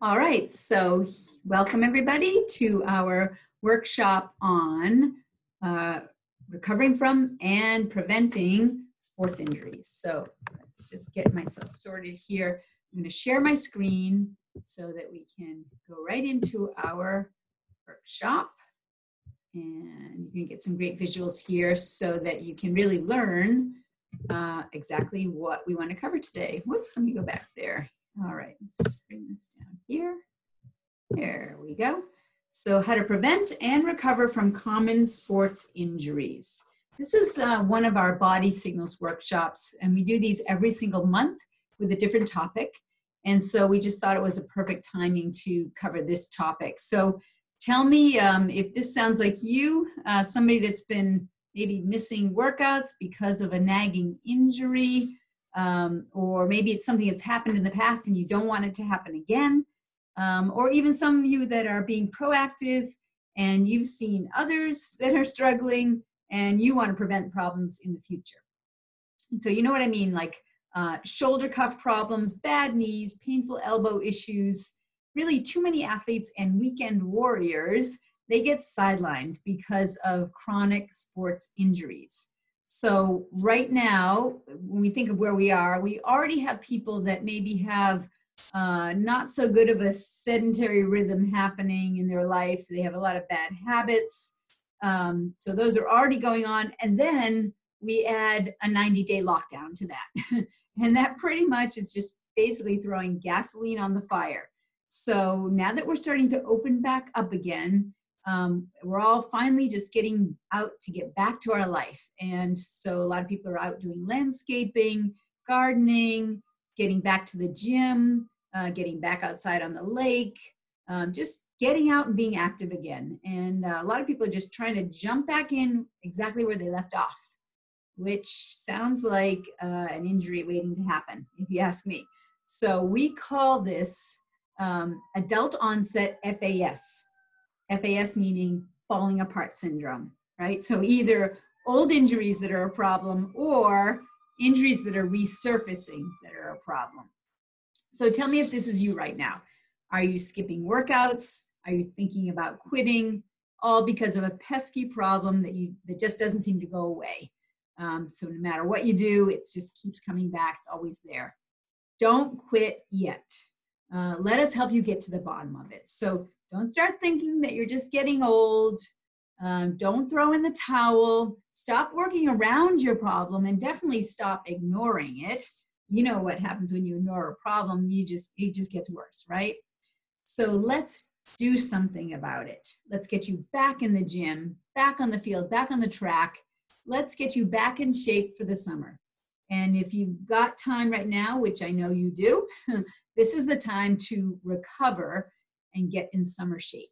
All right, so welcome everybody to our workshop on uh, recovering from and preventing sports injuries. So let's just get myself sorted here. I'm going to share my screen so that we can go right into our workshop. And you can get some great visuals here so that you can really learn uh, exactly what we want to cover today. Whoops, let me go back there. All right, let's just bring this down here. There we go. So how to prevent and recover from common sports injuries. This is uh, one of our body signals workshops, and we do these every single month with a different topic. And so we just thought it was a perfect timing to cover this topic. So tell me um, if this sounds like you, uh, somebody that's been maybe missing workouts because of a nagging injury, um, or maybe it's something that's happened in the past and you don't want it to happen again, um, or even some of you that are being proactive and you've seen others that are struggling and you want to prevent problems in the future. so you know what I mean, like uh, shoulder cuff problems, bad knees, painful elbow issues, really too many athletes and weekend warriors, they get sidelined because of chronic sports injuries. So right now, when we think of where we are, we already have people that maybe have uh, not so good of a sedentary rhythm happening in their life. They have a lot of bad habits. Um, so those are already going on. And then we add a 90 day lockdown to that. and that pretty much is just basically throwing gasoline on the fire. So now that we're starting to open back up again, um, we're all finally just getting out to get back to our life. And so a lot of people are out doing landscaping, gardening, getting back to the gym, uh, getting back outside on the lake, um, just getting out and being active again. And uh, a lot of people are just trying to jump back in exactly where they left off, which sounds like uh, an injury waiting to happen, if you ask me. So we call this um, adult onset FAS FAS meaning falling apart syndrome, right? So either old injuries that are a problem or injuries that are resurfacing that are a problem. So tell me if this is you right now. Are you skipping workouts? Are you thinking about quitting? All because of a pesky problem that you that just doesn't seem to go away. Um, so no matter what you do, it just keeps coming back. It's always there. Don't quit yet. Uh, let us help you get to the bottom of it. So don't start thinking that you're just getting old. Um, don't throw in the towel. Stop working around your problem and definitely stop ignoring it. You know what happens when you ignore a problem, you just it just gets worse, right? So let's do something about it. Let's get you back in the gym, back on the field, back on the track. Let's get you back in shape for the summer. And if you've got time right now, which I know you do, this is the time to recover and get in summer shape.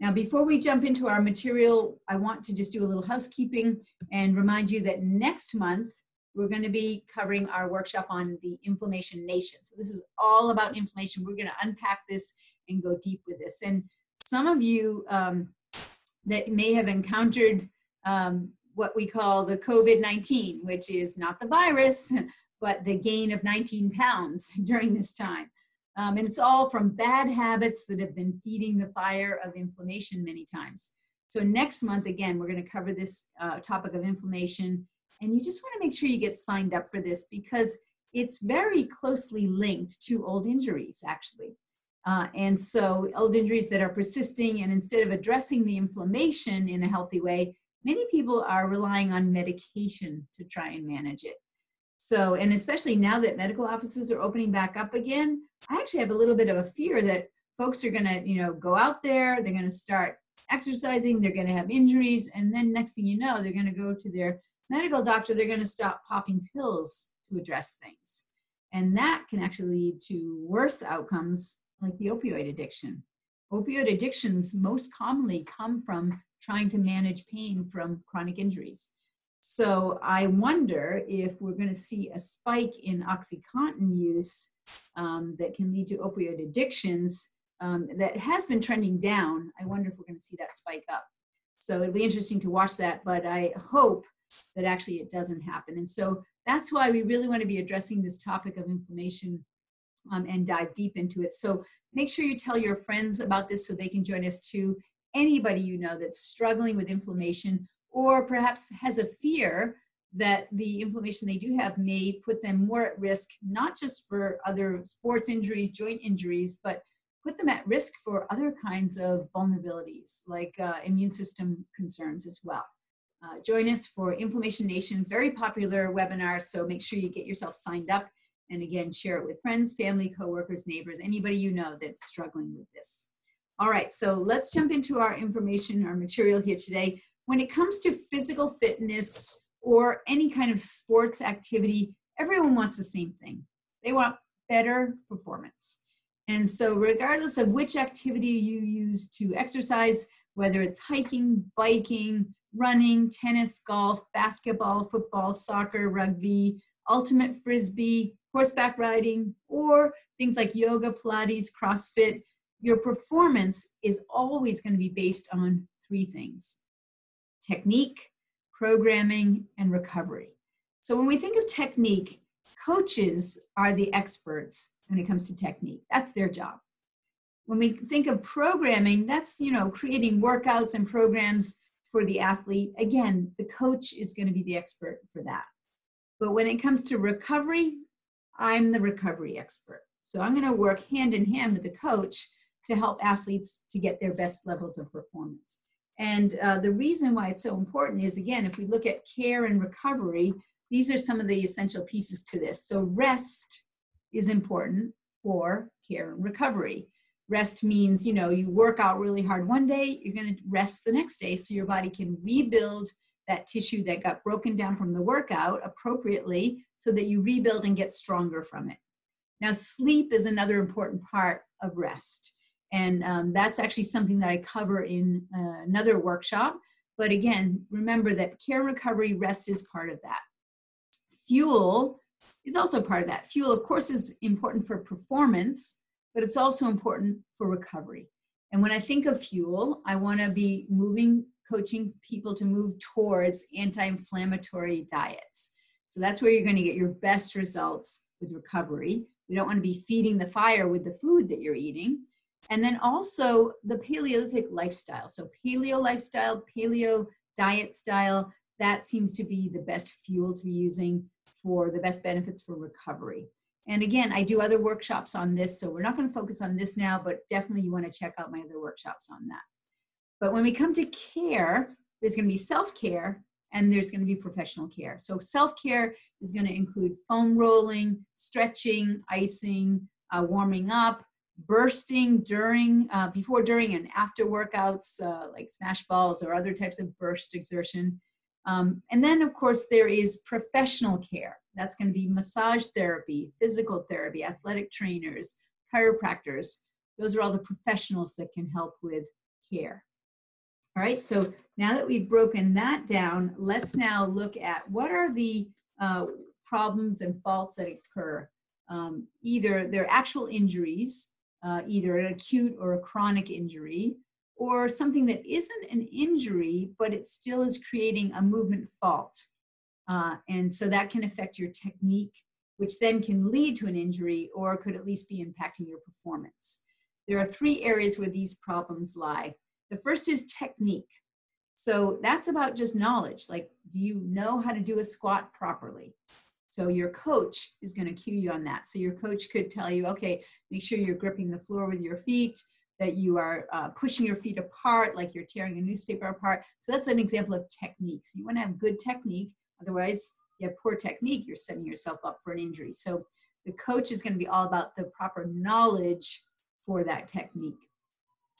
Now, before we jump into our material, I want to just do a little housekeeping and remind you that next month we're going to be covering our workshop on the inflammation nation. So this is all about inflammation. We're going to unpack this and go deep with this. And some of you um, that may have encountered um, what we call the COVID-19, which is not the virus, but the gain of 19 pounds during this time. Um, and it's all from bad habits that have been feeding the fire of inflammation many times. So next month, again, we're going to cover this uh, topic of inflammation. And you just want to make sure you get signed up for this because it's very closely linked to old injuries, actually. Uh, and so old injuries that are persisting, and instead of addressing the inflammation in a healthy way, many people are relying on medication to try and manage it. So, and especially now that medical offices are opening back up again, I actually have a little bit of a fear that folks are going to, you know, go out there, they're going to start exercising, they're going to have injuries, and then next thing you know, they're going to go to their medical doctor, they're going to stop popping pills to address things. And that can actually lead to worse outcomes like the opioid addiction. Opioid addictions most commonly come from trying to manage pain from chronic injuries. So I wonder if we're going to see a spike in OxyContin use um, that can lead to opioid addictions um, that has been trending down. I wonder if we're going to see that spike up. So it'll be interesting to watch that, but I hope that actually it doesn't happen. And so that's why we really want to be addressing this topic of inflammation um, and dive deep into it. So make sure you tell your friends about this so they can join us too. Anybody you know that's struggling with inflammation or perhaps has a fear that the inflammation they do have may put them more at risk, not just for other sports injuries, joint injuries, but put them at risk for other kinds of vulnerabilities like uh, immune system concerns as well. Uh, join us for Inflammation Nation, very popular webinar, so make sure you get yourself signed up and again, share it with friends, family, coworkers, neighbors, anybody you know that's struggling with this. All right, so let's jump into our information, our material here today. When it comes to physical fitness or any kind of sports activity, everyone wants the same thing. They want better performance. And so, regardless of which activity you use to exercise, whether it's hiking, biking, running, tennis, golf, basketball, football, soccer, rugby, ultimate frisbee, horseback riding, or things like yoga, Pilates, CrossFit, your performance is always going to be based on three things technique, programming, and recovery. So when we think of technique, coaches are the experts when it comes to technique. That's their job. When we think of programming, that's, you know, creating workouts and programs for the athlete. Again, the coach is going to be the expert for that. But when it comes to recovery, I'm the recovery expert. So I'm going to work hand in hand with the coach to help athletes to get their best levels of performance. And uh, the reason why it's so important is again, if we look at care and recovery, these are some of the essential pieces to this. So, rest is important for care and recovery. Rest means, you know, you work out really hard one day, you're going to rest the next day so your body can rebuild that tissue that got broken down from the workout appropriately so that you rebuild and get stronger from it. Now, sleep is another important part of rest. And um, that's actually something that I cover in uh, another workshop. But again, remember that care and recovery rest is part of that. Fuel is also part of that. Fuel, of course, is important for performance, but it's also important for recovery. And when I think of fuel, I want to be moving coaching people to move towards anti inflammatory diets. So that's where you're going to get your best results with recovery. We don't want to be feeding the fire with the food that you're eating. And then also the Paleolithic lifestyle. So, paleo lifestyle, paleo diet style, that seems to be the best fuel to be using for the best benefits for recovery. And again, I do other workshops on this, so we're not going to focus on this now, but definitely you want to check out my other workshops on that. But when we come to care, there's going to be self care and there's going to be professional care. So, self care is going to include foam rolling, stretching, icing, uh, warming up, bursting during, uh, before, during, and after workouts uh, like smash balls or other types of burst exertion. Um, and then, of course, there is professional care. That's going to be massage therapy, physical therapy, athletic trainers, chiropractors. Those are all the professionals that can help with care. All right, so now that we've broken that down, let's now look at what are the uh, problems and faults that occur. Um, either they're actual injuries, uh, either an acute or a chronic injury, or something that isn't an injury, but it still is creating a movement fault. Uh, and so that can affect your technique, which then can lead to an injury or could at least be impacting your performance. There are three areas where these problems lie. The first is technique. So that's about just knowledge. Like, do you know how to do a squat properly? So your coach is going to cue you on that. So your coach could tell you, okay, make sure you're gripping the floor with your feet, that you are uh, pushing your feet apart, like you're tearing a newspaper apart. So that's an example of technique. So you want to have good technique. Otherwise, you have poor technique, you're setting yourself up for an injury. So the coach is going to be all about the proper knowledge for that technique.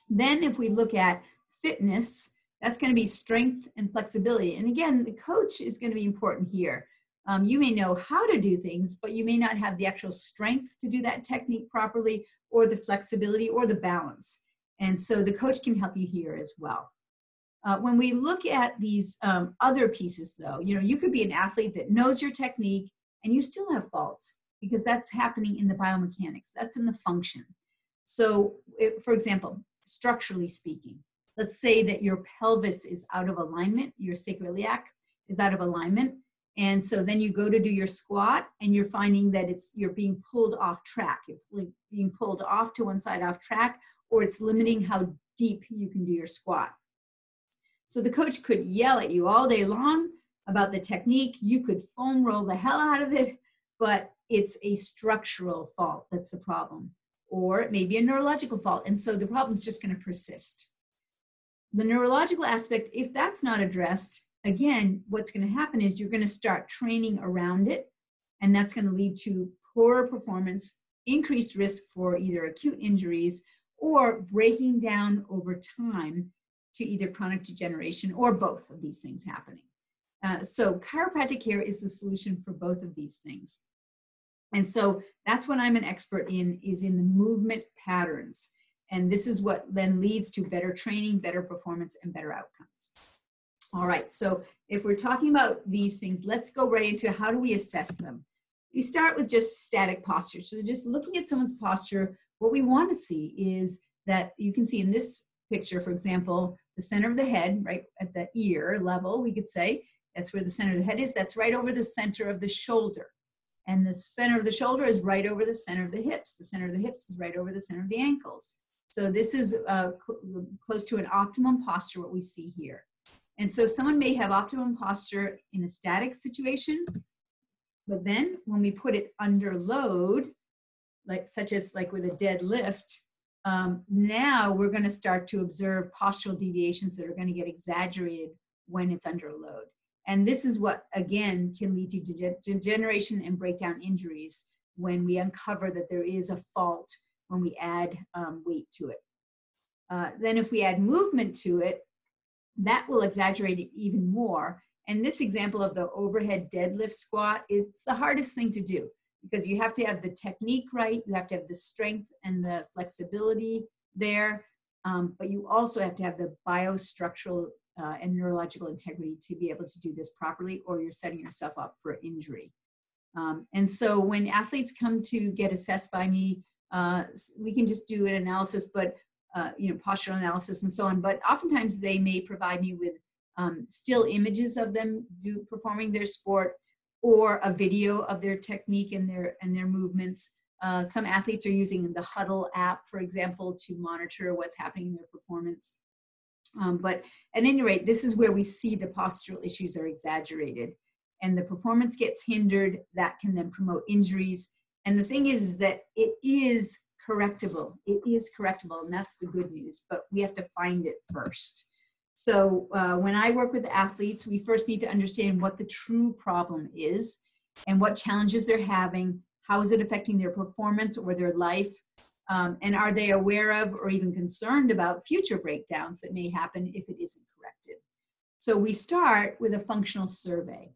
Then if we look at fitness, that's going to be strength and flexibility. And again, the coach is going to be important here. Um, you may know how to do things, but you may not have the actual strength to do that technique properly, or the flexibility, or the balance. And so the coach can help you here as well. Uh, when we look at these um, other pieces, though, you know, you could be an athlete that knows your technique and you still have faults because that's happening in the biomechanics, that's in the function. So, it, for example, structurally speaking. Let's say that your pelvis is out of alignment, your sacroiliac is out of alignment, And so then you go to do your squat and you're finding that it's you're being pulled off track. You're being pulled off to one side off track, or it's limiting how deep you can do your squat. So the coach could yell at you all day long about the technique. You could foam roll the hell out of it, but it's a structural fault that's the problem. Or it may be a neurological fault. And so the problem is just going to persist. The neurological aspect, if that's not addressed, again, what's going to happen is you're going to start training around it, and that's going to lead to poorer performance, increased risk for either acute injuries or breaking down over time to either chronic degeneration or both of these things happening. Uh, so chiropractic care is the solution for both of these things. And so that's what I'm an expert in is in the movement patterns. And this is what then leads to better training, better performance, and better outcomes. All right, so if we're talking about these things, let's go right into how do we assess them. We start with just static posture. So just looking at someone's posture, what we want to see is that you can see in this picture, for example, the center of the head, right at the ear level, we could say, that's where the center of the head is. That's right over the center of the shoulder. And the center of the shoulder is right over the center of the hips. The center of the hips is right over the center of the ankles. So this is uh, cl close to an optimum posture, what we see here. And so someone may have optimum posture in a static situation, but then when we put it under load, like such as like with a deadlift, um, now we're going to start to observe postural deviations that are going to get exaggerated when it's under load. And this is what, again, can lead to degeneration and breakdown injuries when we uncover that there is a fault when we add um, weight to it. Uh, then if we add movement to it, that will exaggerate it even more. And this example of the overhead deadlift squat, it's the hardest thing to do because you have to have the technique right, you have to have the strength and the flexibility there, um, but you also have to have the biostructural uh, and neurological integrity to be able to do this properly, or you're setting yourself up for injury. Um, and so when athletes come to get assessed by me, uh, we can just do an analysis, but uh, you know, postural analysis and so on. But oftentimes they may provide me with um, still images of them do, performing their sport or a video of their technique and their and their movements. Uh, some athletes are using the Hudl app, for example, to monitor what's happening in their performance. Um, but at any rate, this is where we see the postural issues are exaggerated and the performance gets hindered. That can then promote injuries. And the thing is, is that it is correctable. It is correctable, and that's the good news, but we have to find it first. So uh, when I work with athletes, we first need to understand what the true problem is and what challenges they're having. How is it affecting their performance or their life? Um, and are they aware of or even concerned about future breakdowns that may happen if it isn't corrected? So we start with a functional survey.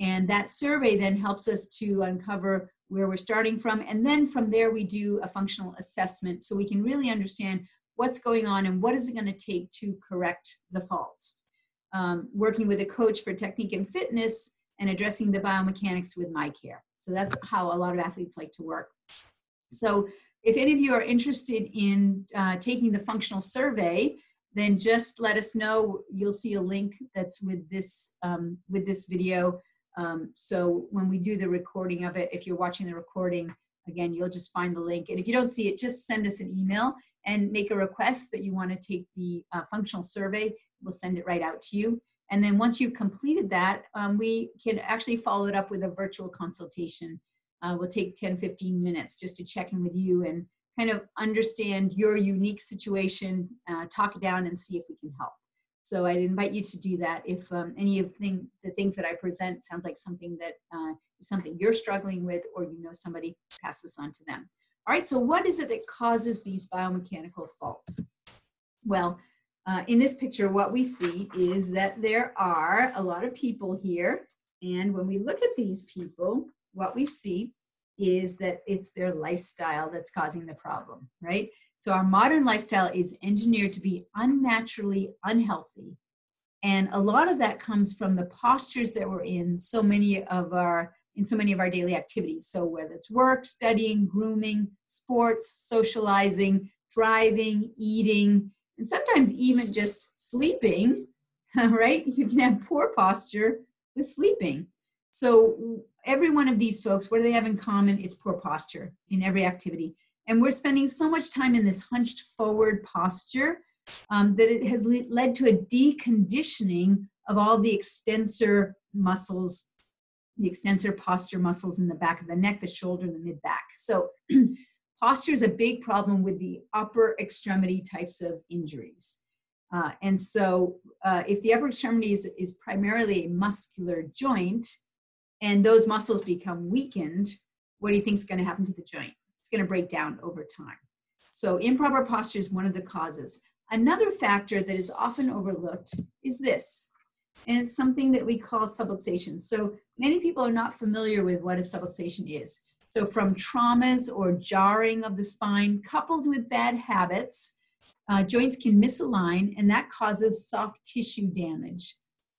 And that survey then helps us to uncover where we're starting from. And then from there, we do a functional assessment so we can really understand what's going on and what is it going to take to correct the faults. Um, working with a coach for technique and fitness and addressing the biomechanics with my care. So that's how a lot of athletes like to work. So if any of you are interested in uh, taking the functional survey, then just let us know. You'll see a link that's with this um, with this video. Um, so when we do the recording of it, if you're watching the recording, again, you'll just find the link. And if you don't see it, just send us an email and make a request that you want to take the uh, functional survey. We'll send it right out to you. And then once you've completed that, um, we can actually follow it up with a virtual consultation. Uh, we'll take 10, 15 minutes just to check in with you and kind of understand your unique situation, uh, talk it down and see if we can help. So I'd invite you to do that if um, any of thing, the things that I present sounds like something that uh, something you're struggling with or you know somebody, pass this on to them. All right, so what is it that causes these biomechanical faults? Well, uh, in this picture, what we see is that there are a lot of people here. And when we look at these people, what we see is that it's their lifestyle that's causing the problem, right? So our modern lifestyle is engineered to be unnaturally unhealthy. And a lot of that comes from the postures that we're in so many of our in so many of our daily activities. So, whether it's work, studying, grooming, sports, socializing, driving, eating, and sometimes even just sleeping, right? You can have poor posture with sleeping. So every one of these folks, what do they have in common? It's poor posture in every activity. And we're spending so much time in this hunched forward posture um, that it has le- led to a deconditioning of all the extensor muscles, the extensor posture muscles in the back of the neck, the shoulder, and the mid back. So posture is a big problem with the upper extremity types of injuries. Uh, and so uh, if the upper extremity is, is primarily a muscular joint and those muscles become weakened, what do you think is going to happen to the joint? Going to break down over time. So improper posture is one of the causes. Another factor that is often overlooked is this, and it's something that we call subluxation. So many people are not familiar with what a subluxation is. So from traumas or jarring of the spine coupled with bad habits, uh, joints can misalign and that causes soft tissue damage.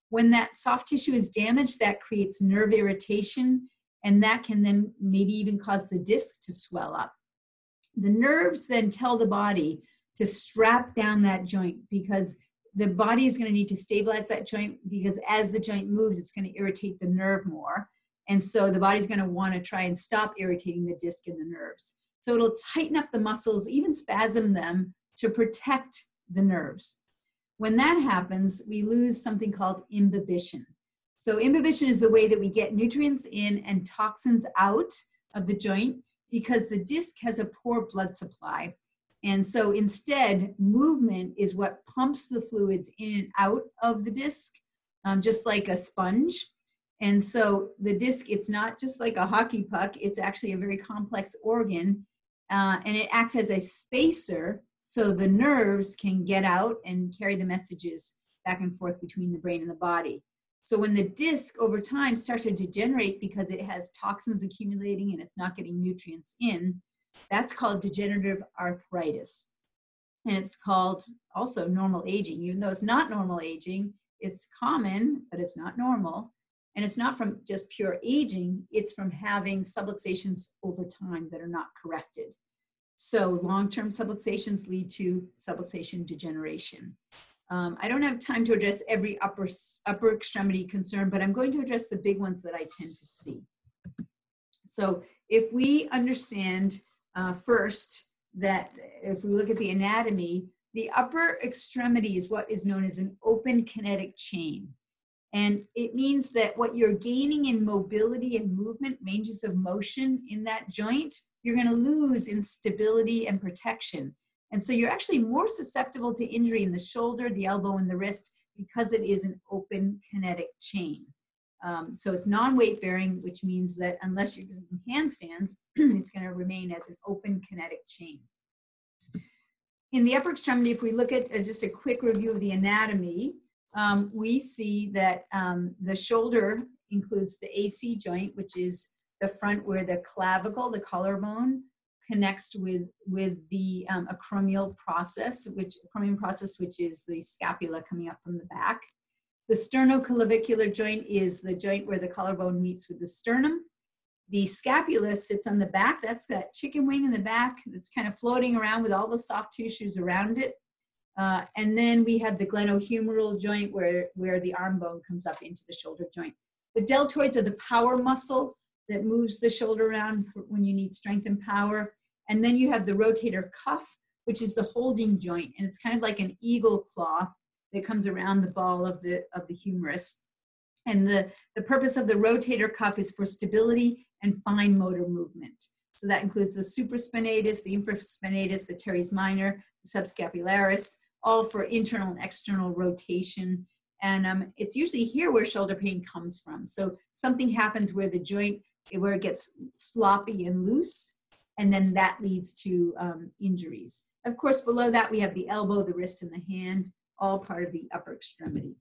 When that soft tissue is damaged, that creates nerve irritation and that can then maybe even cause the disc to swell up. The nerves then tell the body to strap down that joint because the body is going to need to stabilize that joint because as the joint moves, it's going to irritate the nerve more. And so the body's going to want to try and stop irritating the disc and the nerves. So it'll tighten up the muscles, even spasm them to protect the nerves. When that happens, we lose something called imbibition. So, imbibition is the way that we get nutrients in and toxins out of the joint because the disc has a poor blood supply. And so, instead, movement is what pumps the fluids in and out of the disc, um, just like a sponge. And so, the disc, it's not just like a hockey puck, it's actually a very complex organ. Uh, and it acts as a spacer so the nerves can get out and carry the messages back and forth between the brain and the body. So when the disc over time starts to degenerate because it has toxins accumulating and it's not getting nutrients in, that's called degenerative arthritis. And it's called also normal aging. Even though it's not normal aging, it's common, but it's not normal. And it's not from just pure aging, it's from having subluxations over time that are not corrected. So long-term subluxations lead to subluxation degeneration. Um, I don't have time to address every upper, upper extremity concern, but I'm going to address the big ones that I tend to see. So if we understand uh, first that if we look at the anatomy, the upper extremity is what is known as an open kinetic chain. And it means that what you're gaining in mobility and movement, ranges of motion in that joint, you're going to lose in stability and protection. And so you're actually more susceptible to injury in the shoulder, the elbow, and the wrist because it is an open kinetic chain. Um, so it's non-weight bearing, which means that unless you're doing handstands, it's going to remain as an open kinetic chain. In the upper extremity, if we look at uh, just a quick review of the anatomy, um, we see that um, the shoulder includes the AC joint, which is the front where the clavicle, the collarbone, connects with with the um, acromial process, which acromion process, which is the scapula coming up from the back. The sternoclavicular joint is the joint where the collarbone meets with the sternum. The scapula sits on the back. That's that chicken wing in the back that's kind of floating around with all the soft tissues around it. Uh, and then we have the glenohumeral joint where, where the arm bone comes up into the shoulder joint. The deltoids are the power muscle that moves the shoulder around when you need strength and power. And then you have the rotator cuff, which is the holding joint. And it's kind of like an eagle claw that comes around the ball of the, of the humerus. And the, the purpose of the rotator cuff is for stability and fine motor movement. So that includes the supraspinatus, the infraspinatus, the teres minor, the subscapularis, all for internal and external rotation. And um, it's usually here where shoulder pain comes from. So something happens where the joint, where it gets sloppy and loose, and then that leads to um, injuries. Of course, below that we have the elbow, the wrist, and the hand, all part of the upper extremity.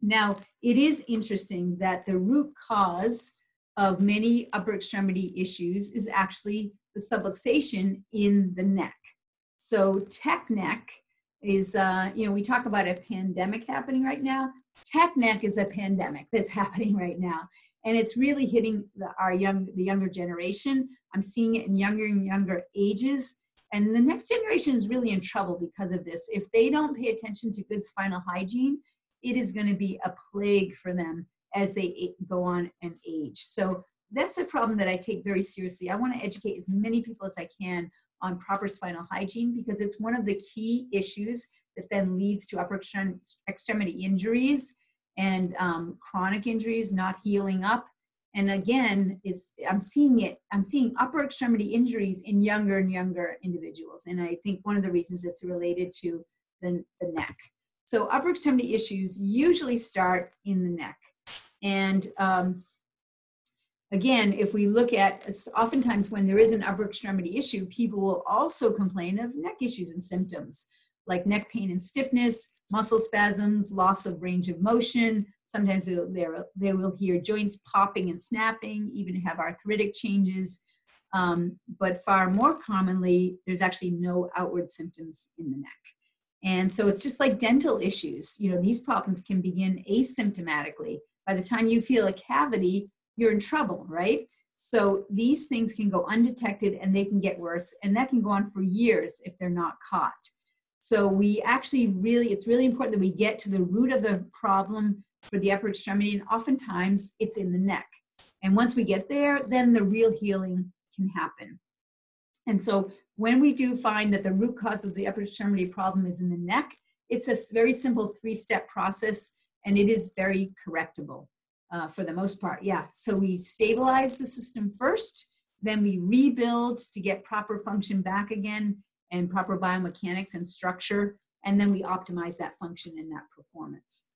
Now, it is interesting that the root cause of many upper extremity issues is actually the subluxation in the neck. So tech neck is, uh, you know, we talk about a pandemic happening right now. Tech neck is a pandemic that's happening right now. And it's really hitting the, our young, the younger generation. I'm seeing it in younger and younger ages. And the next generation is really in trouble because of this. If they don't pay attention to good spinal hygiene, it is going to be a plague for them as they go on and age. So that's a problem that I take very seriously. I want to educate as many people as I can on proper spinal hygiene because it's one of the key issues that then leads to upper extremity injuries and um, chronic injuries not healing up. And again, it's I'm seeing it. I'm seeing upper extremity injuries in younger and younger individuals, and I think one of the reasons it's related to the, the neck. So upper extremity issues usually start in the neck, and um, again, if we look at oftentimes when there is an upper extremity issue, people will also complain of neck issues and symptoms like neck pain and stiffness, muscle spasms, loss of range of motion. Sometimes they will hear joints popping and snapping, even have arthritic changes. Um, but far more commonly, there's actually no outward symptoms in the neck. And so it's just like dental issues. You know, these problems can begin asymptomatically. By the time you feel a cavity, you're in trouble, right? So these things can go undetected and they can get worse, and that can go on for years if they're not caught. So we actually really, it's really important that we get to the root of the problem for the upper extremity, and oftentimes it's in the neck. And once we get there, then the real healing can happen. And so when we do find that the root cause of the upper extremity problem is in the neck, it's a very simple three-step process, and it is very correctable uh, for the most part. Yeah, so we stabilize the system first, then we rebuild to get proper function back again, and proper biomechanics and structure, and then we optimize that function and that performance.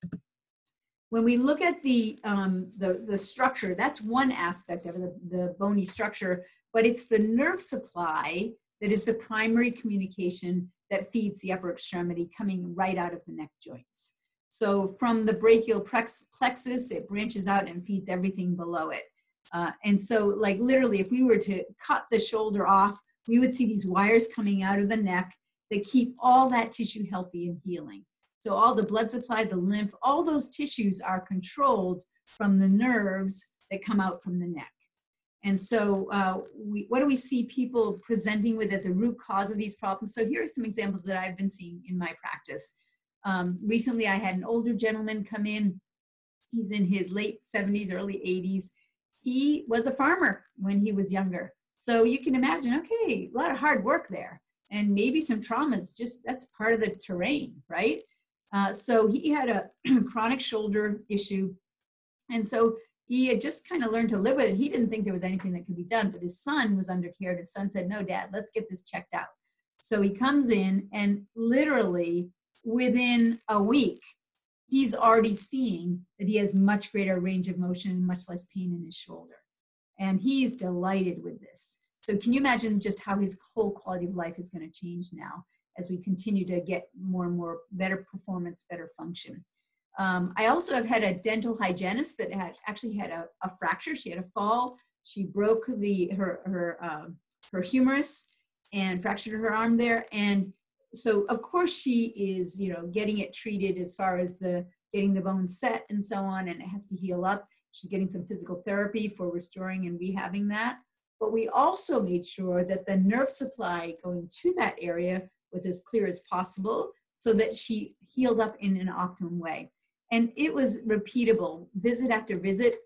When we look at the, um, the, the structure, that's one aspect of the, the bony structure, but it's the nerve supply that is the primary communication that feeds the upper extremity coming right out of the neck joints. So from the brachial plexus, it branches out and feeds everything below it. Uh, and so like literally, if we were to cut the shoulder off we would see these wires coming out of the neck that keep all that tissue healthy and healing. So all the blood supply, the lymph, all those tissues are controlled from the nerves that come out from the neck. And so uh, we, what do we see people presenting with as a root cause of these problems? So here are some examples that I've been seeing in my practice. Um, recently, I had an older gentleman come in. He's in his late 70s, early 80s. He was a farmer when he was younger. So you can imagine, okay, a lot of hard work there and maybe some traumas, just that's part of the terrain, right? Uh, so he had a chronic shoulder issue. And so he had just kind of learned to live with it. He didn't think there was anything that could be done, but his son was under care. And his son said, No, dad, let's get this checked out. So he comes in and literally within a week, he's already seeing that he has much greater range of motion and much less pain in his shoulder and he's delighted with this. So can you imagine just how his whole quality of life is going to change now as we continue to get more and more better performance, better function. Um, I also have had a dental hygienist that had actually had a, a fracture. She had a fall. She broke the her her uh, her humerus and fractured her arm there. And so of course she is you know getting it treated as far as the getting the bone set and so on, and it has to heal up. She's getting some physical therapy for restoring and rehabbing that. But we also made sure that the nerve supply going to that area was as clear as possible so that she healed up in an optimum way. And it was repeatable, visit after visit.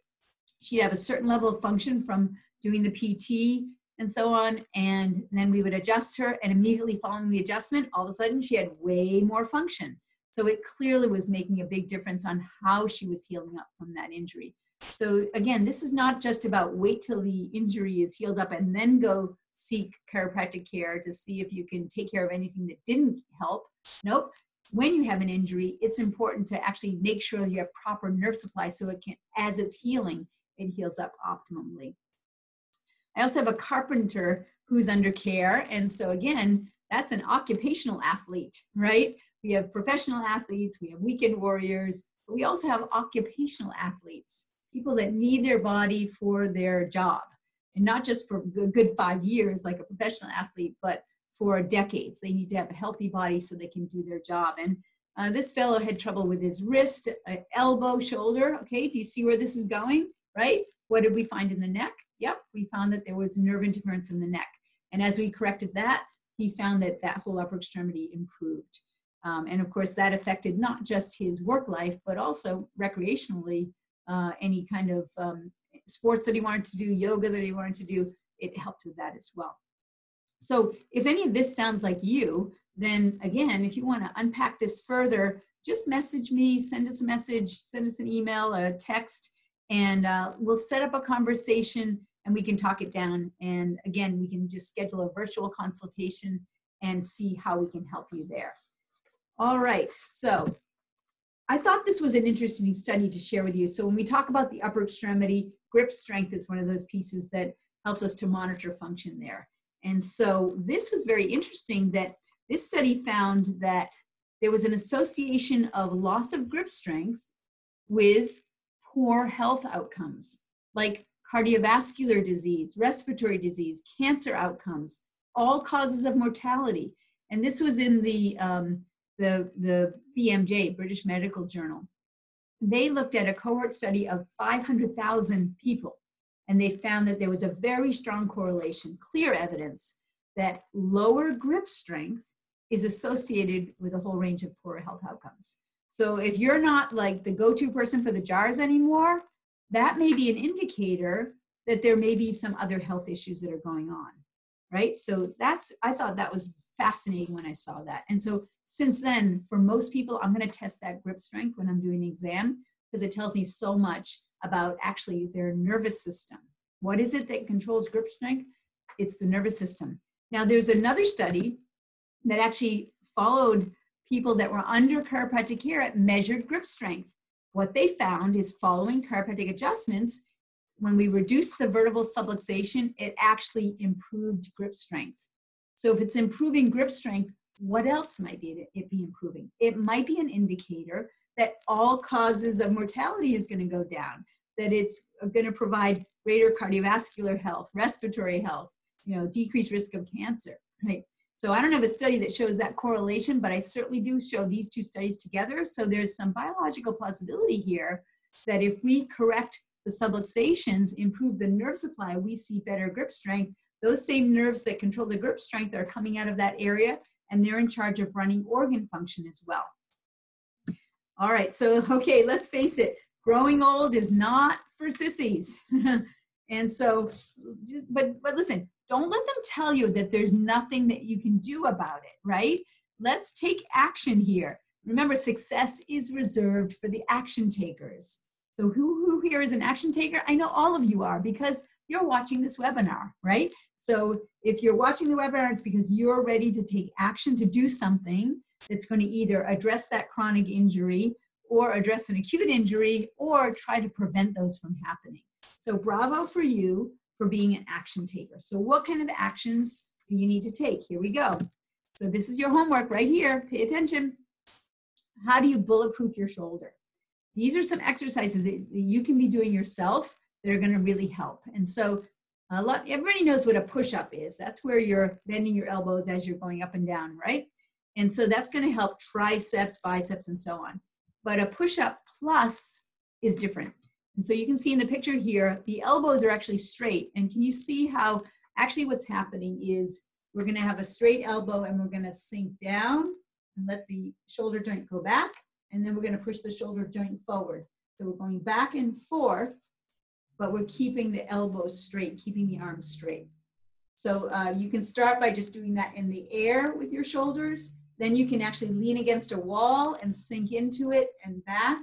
She'd have a certain level of function from doing the PT and so on. And then we would adjust her, and immediately following the adjustment, all of a sudden she had way more function. So it clearly was making a big difference on how she was healing up from that injury. So again, this is not just about wait till the injury is healed up and then go seek chiropractic care to see if you can take care of anything that didn't help. Nope. When you have an injury, it's important to actually make sure you have proper nerve supply so it can, as it's healing, it heals up optimally. I also have a carpenter who's under care. And so again, that's an occupational athlete, right? We have professional athletes, we have weekend warriors, but we also have occupational athletes people that need their body for their job. And not just for a good five years like a professional athlete but for decades. They need to have a healthy body so they can do their job. And uh, this fellow had trouble with his wrist uh, elbow shoulder. Okay do you see where this is going? Right? What did we find in the neck? Yep we found that there was nerve interference in the neck. And as we corrected that he found that that whole upper extremity improved. Um, and of course that affected not just his work life but also recreationally uh, any kind of um, sports that he wanted to do, yoga that he wanted to do, it helped with that as well. So if any of this sounds like you, then again, if you want to unpack this further, just message me, send us a message, send us an email, a text, and uh, we'll set up a conversation and we can talk it down. And again, we can just schedule a virtual consultation and see how we can help you there. All right, so I thought this was an interesting study to share with you. So when we talk about the upper extremity, grip strength is one of those pieces that helps us to monitor function there. And so this was very interesting that this study found that there was an association of loss of grip strength with poor health outcomes like cardiovascular disease, respiratory disease, cancer outcomes, all causes of mortality. And this was in the, um, the, the BMJ, British Medical Journal. They looked at a cohort study of 500,000 people, and they found that there was a very strong correlation, clear evidence that lower grip strength is associated with a whole range of poor health outcomes. So if you're not like the go-to person for the jars anymore, that may be an indicator that there may be some other health issues that are going on, right? So that's, I thought that was fascinating when I saw that. And so since then, for most people, I'm going to test that grip strength when I'm doing the exam because it tells me so much about actually their nervous system. What is it that controls grip strength? It's the nervous system. Now, there's another study that actually followed people that were under chiropractic care at measured grip strength. What they found is following chiropractic adjustments, when we reduced the vertebral subluxation, it actually improved grip strength. So if it's improving grip strength, what else might be it be improving? It might be an indicator that all causes of mortality is going to go down, that it's going to provide greater cardiovascular health, respiratory health, you know, decreased risk of cancer, right? So I don't have a study that shows that correlation, but I certainly do show these two studies together. So there's some biological possibility here that if we correct the subluxations, improve the nerve supply, we see better grip strength. Those same nerves that control the grip strength are coming out of that area and they're in charge of running organ function as well. All right, so okay, let's face it, growing old is not for sissies. and so, but, but listen, don't let them tell you that there's nothing that you can do about it, right? Let's take action here. Remember, success is reserved for the action takers. So who, who here is an action taker? I know all of you are because you're watching this webinar, right? So if you're watching the webinar, it's because you're ready to take action to do something that's going to either address that chronic injury or address an acute injury or try to prevent those from happening. So bravo for you for being an action taker. So what kind of actions do you need to take? Here we go. So this is your homework right here. Pay attention. How do you bulletproof your shoulder? These are some exercises that you can be doing yourself that are going to really help. And so a lot, everybody knows what a push-up is. That's where you're bending your elbows as you're going up and down, right? And so that's going to help triceps, biceps, and so on. But a push-up plus is different. And so you can see in the picture here, the elbows are actually straight. And can you see how actually what's happening is we're gonna have a straight elbow and we're gonna sink down and let the shoulder joint go back. And then we're gonna push the shoulder joint forward. So we're going back and forth, but we're keeping the elbows straight, keeping the arms straight. So uh, you can start by just doing that in the air with your shoulders. Then you can actually lean against a wall and sink into it and back.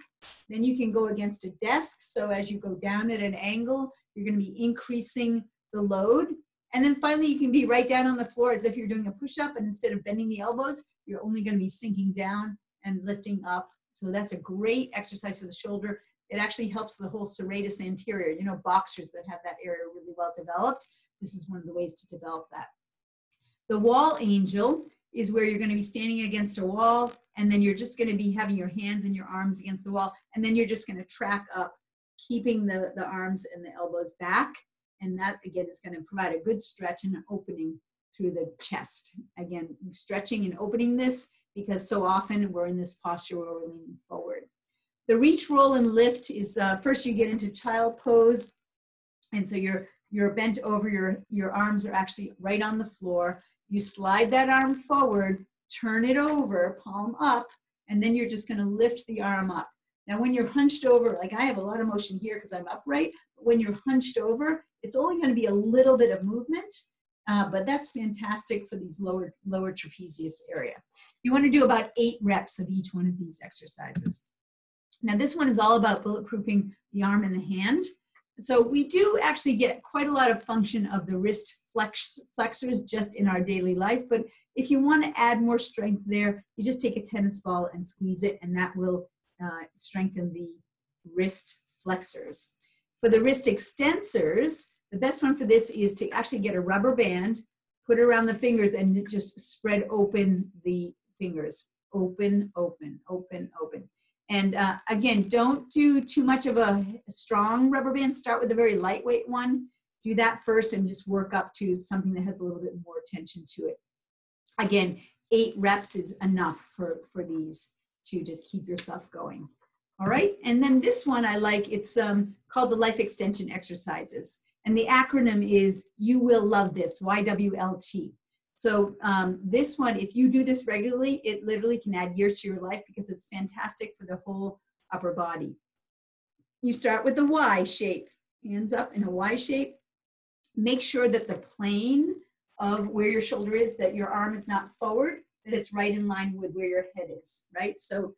Then you can go against a desk. So as you go down at an angle, you're going to be increasing the load. And then finally, you can be right down on the floor as if you're doing a push up. And instead of bending the elbows, you're only going to be sinking down and lifting up. So that's a great exercise for the shoulder. It actually helps the whole serratus anterior. You know, boxers that have that area really well developed. This is one of the ways to develop that. The wall angel is where you're going to be standing against a wall and then you're just going to be having your hands and your arms against the wall and then you're just going to track up keeping the, the arms and the elbows back and that again is going to provide a good stretch and an opening through the chest again stretching and opening this because so often we're in this posture where we're leaning forward the reach roll and lift is uh, first you get into child pose and so you're you're bent over your your arms are actually right on the floor you slide that arm forward, turn it over, palm up, and then you're just going to lift the arm up. Now, when you're hunched over, like I have a lot of motion here because I'm upright, but when you're hunched over, it's only going to be a little bit of movement, uh, but that's fantastic for these lower, lower trapezius area. You want to do about eight reps of each one of these exercises. Now, this one is all about bulletproofing the arm and the hand. So we do actually get quite a lot of function of the wrist flex, flexors just in our daily life, but if you want to add more strength there, you just take a tennis ball and squeeze it, and that will uh, strengthen the wrist flexors. For the wrist extensors, the best one for this is to actually get a rubber band, put it around the fingers, and just spread open the fingers. Open, open, open, open. And uh, again, don't do too much of a strong rubber band. Start with a very lightweight one. Do that first and just work up to something that has a little bit more tension to it. Again, eight reps is enough for, for these to just keep yourself going. All right, and then this one I like, it's um, called the Life Extension Exercises. And the acronym is You Will Love This, YWLT. So um, this one, if you do this regularly, it literally can add years to your life because it's fantastic for the whole upper body. You start with the Y shape, hands up in a Y shape. Make sure that the plane of where your shoulder is, that your arm is not forward, that it's right in line with where your head is, right? So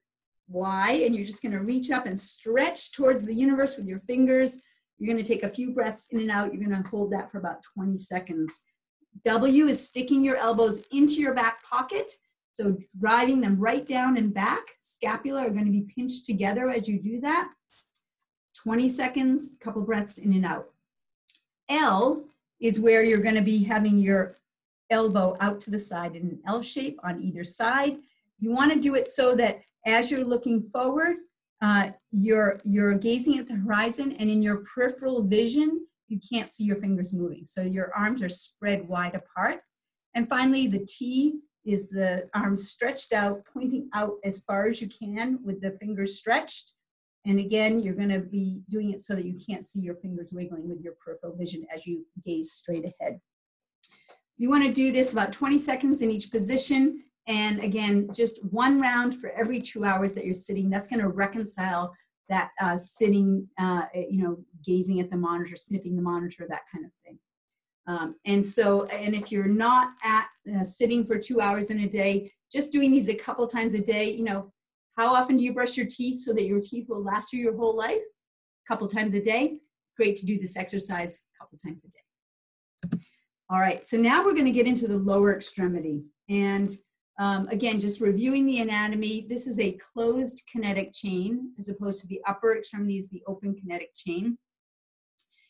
Y, and you're just gonna reach up and stretch towards the universe with your fingers. You're gonna take a few breaths in and out. You're gonna hold that for about 20 seconds. W is sticking your elbows into your back pocket. So driving them right down and back. Scapula are gonna be pinched together as you do that. 20 seconds, couple breaths in and out. L is where you're gonna be having your elbow out to the side in an L shape on either side. You wanna do it so that as you're looking forward, uh, you're, you're gazing at the horizon and in your peripheral vision, you can't see your fingers moving. So your arms are spread wide apart. And finally, the T is the arms stretched out, pointing out as far as you can with the fingers stretched. And again, you're going to be doing it so that you can't see your fingers wiggling with your peripheral vision as you gaze straight ahead. You want to do this about 20 seconds in each position. And again, just one round for every two hours that you're sitting. That's going to reconcile that uh, sitting, uh, you know, gazing at the monitor, sniffing the monitor, that kind of thing. Um, and so, and if you're not at uh, sitting for two hours in a day, just doing these a couple times a day, you know, how often do you brush your teeth so that your teeth will last you your whole life? A couple times a day. Great to do this exercise a couple times a day. All right, so now we're going to get into the lower extremity. And um, again, just reviewing the anatomy, this is a closed kinetic chain as opposed to the upper extremities, the open kinetic chain.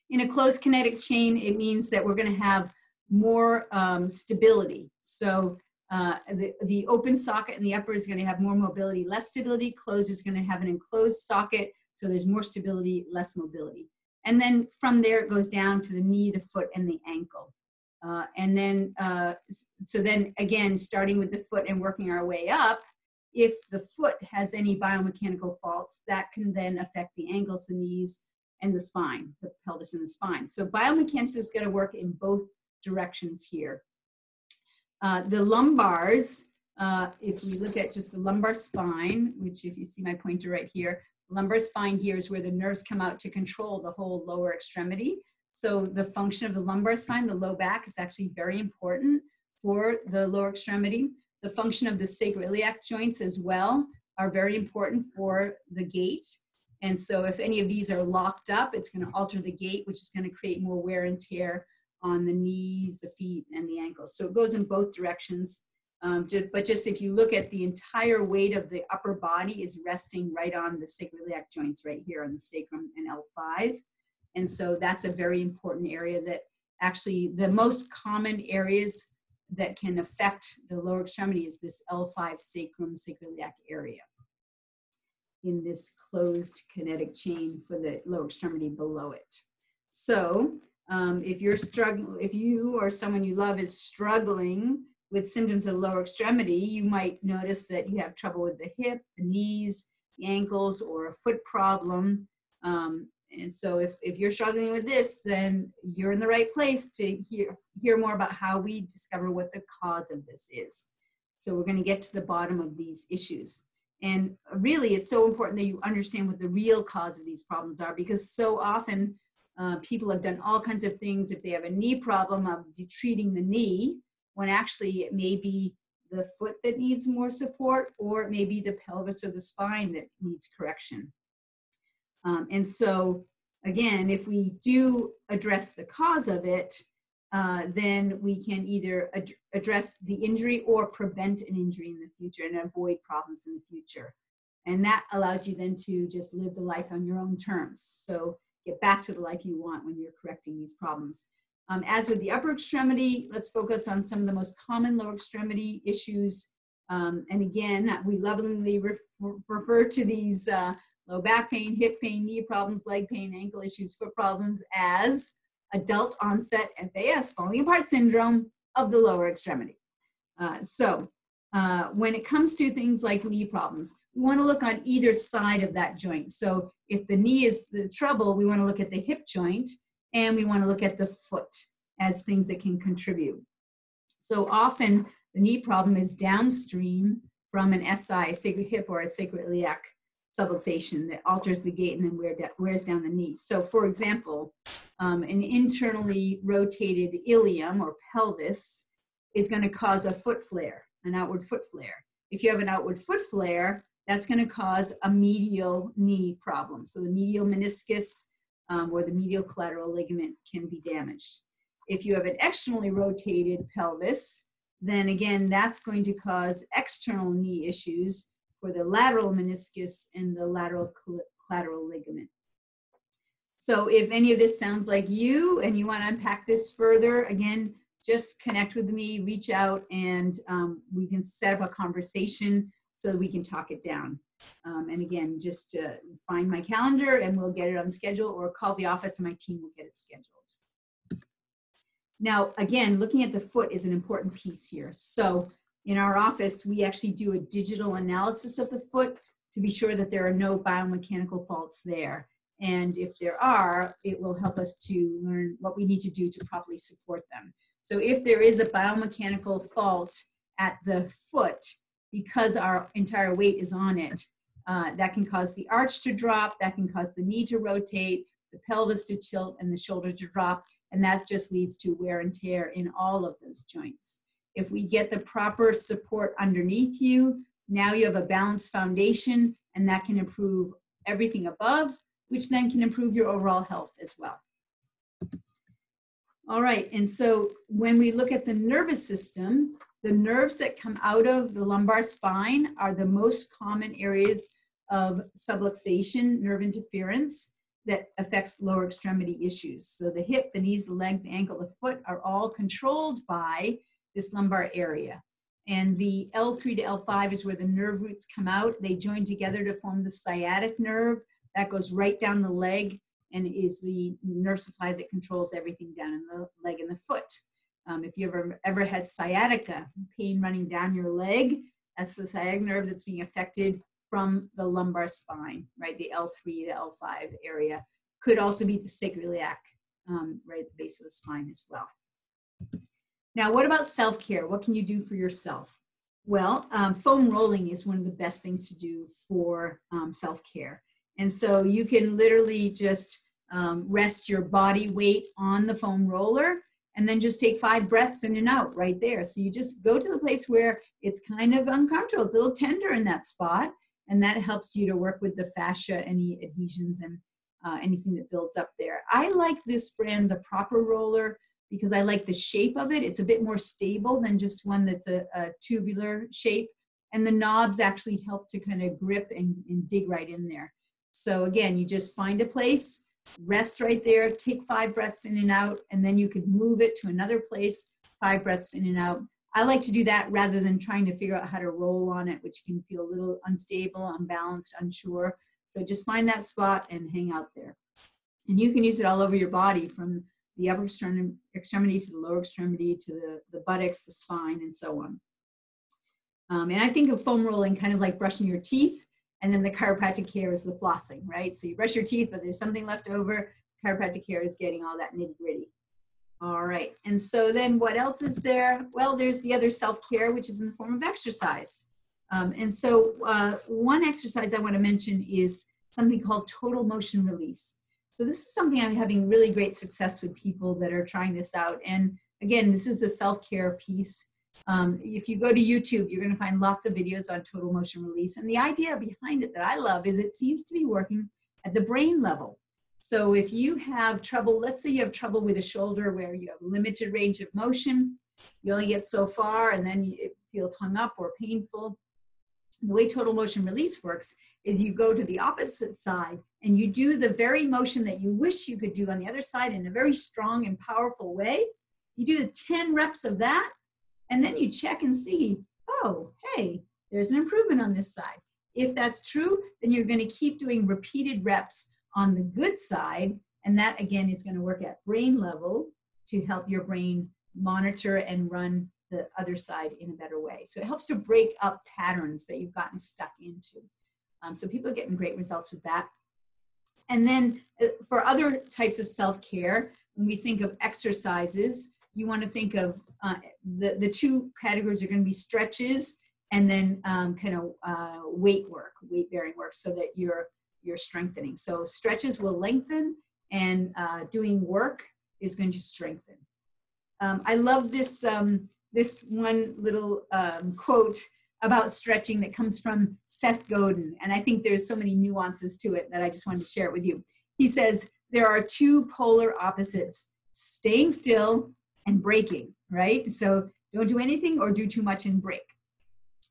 In a closed kinetic chain, it means that we're going to have more um, stability. So uh, the, the open socket in the upper is going to have more mobility, less stability. Closed is going to have an enclosed socket, so there's more stability, less mobility. And then from there, it goes down to the knee, the foot, and the ankle. Uh, and then, uh, so then again, starting with the foot and working our way up, if the foot has any biomechanical faults, that can then affect the ankles, the knees, and the spine, the pelvis and the spine. So biomechanics is going to work in both directions here. Uh, the lumbars, uh, if we look at just the lumbar spine, which if you see my pointer right here, lumbar spine here is where the nerves come out to control the whole lower extremity. So the function of the lumbar spine, the low back, is actually very important for the lower extremity. The function of the sacroiliac joints as well are very important for the gait. And so if any of these are locked up, it's going to alter the gait, which is going to create more wear and tear on the knees, the feet, and the ankles. So it goes in both directions. Um, but just if you look at the entire weight of the upper body is resting right on the sacroiliac joints right here on the sacrum and L5. And so that's a very important area that actually the most common areas that can affect the lower extremity is this L5 sacrum sacroiliac area in this closed kinetic chain for the lower extremity below it. So um, if you're struggling, if you or someone you love is struggling with symptoms of lower extremity, you might notice that you have trouble with the hip, the knees, the ankles, or a foot problem. Um, and so if, if you're struggling with this, then you're in the right place to hear, hear more about how we discover what the cause of this is. So we're gonna get to the bottom of these issues. And really, it's so important that you understand what the real cause of these problems are because so often uh, people have done all kinds of things if they have a knee problem of treating the knee when actually it may be the foot that needs more support or it may be the pelvis or the spine that needs correction. Um, and so again, if we do address the cause of it, uh, then we can either ad address the injury or prevent an injury in the future and avoid problems in the future. And that allows you then to just live the life on your own terms. So get back to the life you want when you're correcting these problems. Um, as with the upper extremity, let's focus on some of the most common lower extremity issues. Um, and again, we lovingly refer, refer to these uh, low back pain, hip pain, knee problems, leg pain, ankle issues, foot problems as adult onset FAS, falling apart syndrome of the lower extremity. Uh, so uh, when it comes to things like knee problems, we want to look on either side of that joint. So if the knee is the trouble, we want to look at the hip joint and we want to look at the foot as things that can contribute. So often the knee problem is downstream from an SI, a sacral hip or a sacroiliac subluxation that alters the gait and then wears down the knee. So for example, um, an internally rotated ilium or pelvis is going to cause a foot flare, an outward foot flare. If you have an outward foot flare, that's going to cause a medial knee problem. So the medial meniscus um, or the medial collateral ligament can be damaged. If you have an externally rotated pelvis, then again, that's going to cause external knee issues for the lateral meniscus and the lateral collateral ligament. So if any of this sounds like you and you want to unpack this further, again, just connect with me, reach out, and um, we can set up a conversation so we can talk it down. Um, and again, just uh, find my calendar and we'll get it on schedule or call the office and my team will get it scheduled. Now, again, looking at the foot is an important piece here. So in our office, we actually do a digital analysis of the foot to be sure that there are no biomechanical faults there. And if there are, it will help us to learn what we need to do to properly support them. So if there is a biomechanical fault at the foot, because our entire weight is on it, uh, that can cause the arch to drop, that can cause the knee to rotate, the pelvis to tilt, and the shoulder to drop, and that just leads to wear and tear in all of those joints. If we get the proper support underneath you, now you have a balanced foundation, and that can improve everything above, which then can improve your overall health as well. All right, and so when we look at the nervous system, the nerves that come out of the lumbar spine are the most common areas of subluxation, nerve interference that affects lower extremity issues. So the hip, the knees, the legs, the ankle, the foot are all controlled by this lumbar area. And the L3 to L5 is where the nerve roots come out. They join together to form the sciatic nerve that goes right down the leg and is the nerve supply that controls everything down in the leg and the foot. Um, if you ever ever had sciatica, pain running down your leg, that's the sciatic nerve that's being affected from the lumbar spine, right? The L3 to L5 area. Could also be the sacroiliac, um, right at the base of the spine as well. Now, what about self-care? What can you do for yourself? Well, um, foam rolling is one of the best things to do for um, self-care. And so you can literally just um, rest your body weight on the foam roller and then just take five breaths in and out right there. So you just go to the place where it's kind of uncomfortable, it's a little tender in that spot, and that helps you to work with the fascia, any adhesions, and uh, anything that builds up there. I like this brand, the Proper Roller, because I like the shape of it. It's a bit more stable than just one that's a, a tubular shape. And the knobs actually help to kind of grip and, and dig right in there. So again, you just find a place, rest right there, take five breaths in and out, and then you could move it to another place, five breaths in and out. I like to do that rather than trying to figure out how to roll on it, which can feel a little unstable, unbalanced, unsure. So just find that spot and hang out there. And you can use it all over your body from the upper extremity to the lower extremity to the, the buttocks, the spine, and so on. Um, and I think of foam rolling kind of like brushing your teeth. And then the chiropractic care is the flossing, right? So you brush your teeth, but there's something left over. Chiropractic care is getting all that nitty gritty. All right. And so then what else is there? Well, there's the other self care, which is in the form of exercise. Um, and so uh, one exercise I want to mention is something called total motion release. So this is something I'm having really great success with people that are trying this out. And again, this is a self-care piece. Um, if you go to YouTube, you're going to find lots of videos on total motion release. And the idea behind it that I love is it seems to be working at the brain level. So if you have trouble, let's say you have trouble with a shoulder where you have limited range of motion, you only get so far and then it feels hung up or painful. The way total motion release works is you go to the opposite side and you do the very motion that you wish you could do on the other side in a very strong and powerful way. You do the 10 reps of that and then you check and see, oh, hey, there's an improvement on this side. If that's true, then you're going to keep doing repeated reps on the good side. And that again is going to work at brain level to help your brain monitor and run the other side in a better way. So it helps to break up patterns that you've gotten stuck into. Um, so people are getting great results with that. And then uh, for other types of self-care, when we think of exercises, you want to think of uh, the, the two categories are going to be stretches and then um, kind of uh, weight work, weight bearing work, so that you're you're strengthening. So stretches will lengthen, and uh, doing work is going to strengthen. Um, I love this um, this one little um, quote about stretching that comes from Seth Godin, and I think there's so many nuances to it that I just wanted to share it with you. He says there are two polar opposites: staying still and breaking. Right. So don't do anything or do too much and break.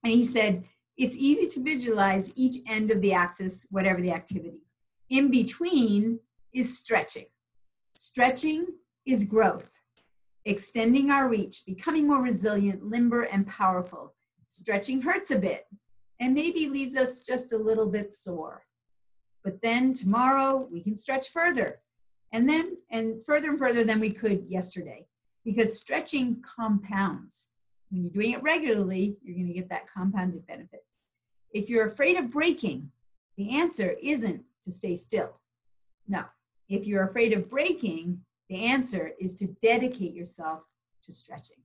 And he said it's easy to visualize each end of the axis, whatever the activity. In between is stretching. Stretching is growth extending our reach, becoming more resilient, limber, and powerful. Stretching hurts a bit and maybe leaves us just a little bit sore. But then tomorrow we can stretch further and then and further and further than we could yesterday because stretching compounds. When you're doing it regularly, you're going to get that compounded benefit. If you're afraid of breaking, the answer isn't to stay still. No. If you're afraid of breaking, the answer is to dedicate yourself to stretching.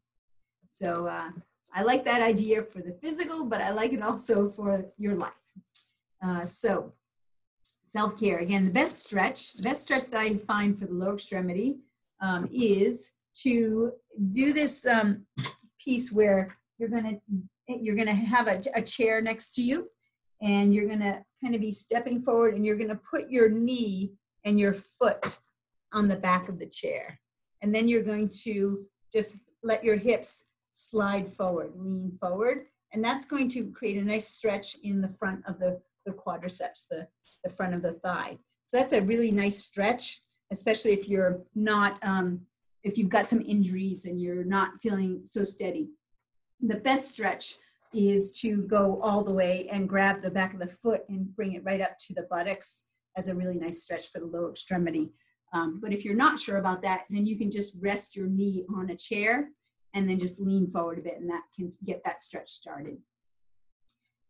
So uh, I like that idea for the physical, but I like it also for your life. Uh, so self-care, again, the best stretch, the best stretch that I find for the lower extremity um, is to do this um, piece where you're gonna, you're gonna have a, a chair next to you and you're gonna kind of be stepping forward and you're gonna put your knee and your foot on the back of the chair. And then you're going to just let your hips slide forward, lean forward. And that's going to create a nice stretch in the front of the, the quadriceps, the, the front of the thigh. So that's a really nice stretch, especially if you're not, um, if you've got some injuries and you're not feeling so steady. The best stretch is to go all the way and grab the back of the foot and bring it right up to the buttocks as a really nice stretch for the lower extremity. Um, but if you're not sure about that, then you can just rest your knee on a chair and then just lean forward a bit and that can get that stretch started.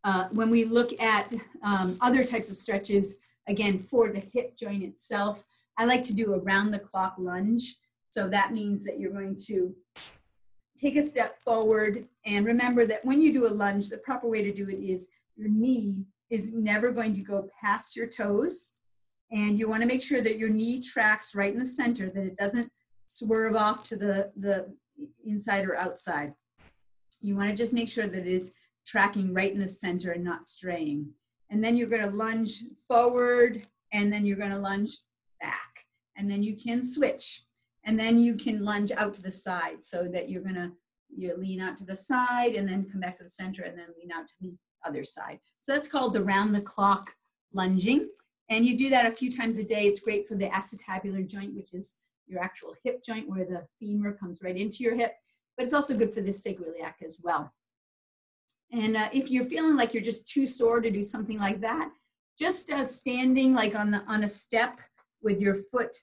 Uh, when we look at um, other types of stretches, again, for the hip joint itself, I like to do a round the clock lunge. So that means that you're going to take a step forward and remember that when you do a lunge, the proper way to do it is your knee is never going to go past your toes and you want to make sure that your knee tracks right in the center, that it doesn't swerve off to the, the inside or outside. You want to just make sure that it is tracking right in the center and not straying. And then you're going to lunge forward and then you're going to lunge back. And then you can switch. And then you can lunge out to the side so that you're going to you lean out to the side and then come back to the center and then lean out to the other side. So that's called the round the clock lunging. And you do that a few times a day. It's great for the acetabular joint, which is your actual hip joint where the femur comes right into your hip, but it's also good for the sacroiliac as well. And uh, if you're feeling like you're just too sore to do something like that, just uh, standing like on, the, on a step with your foot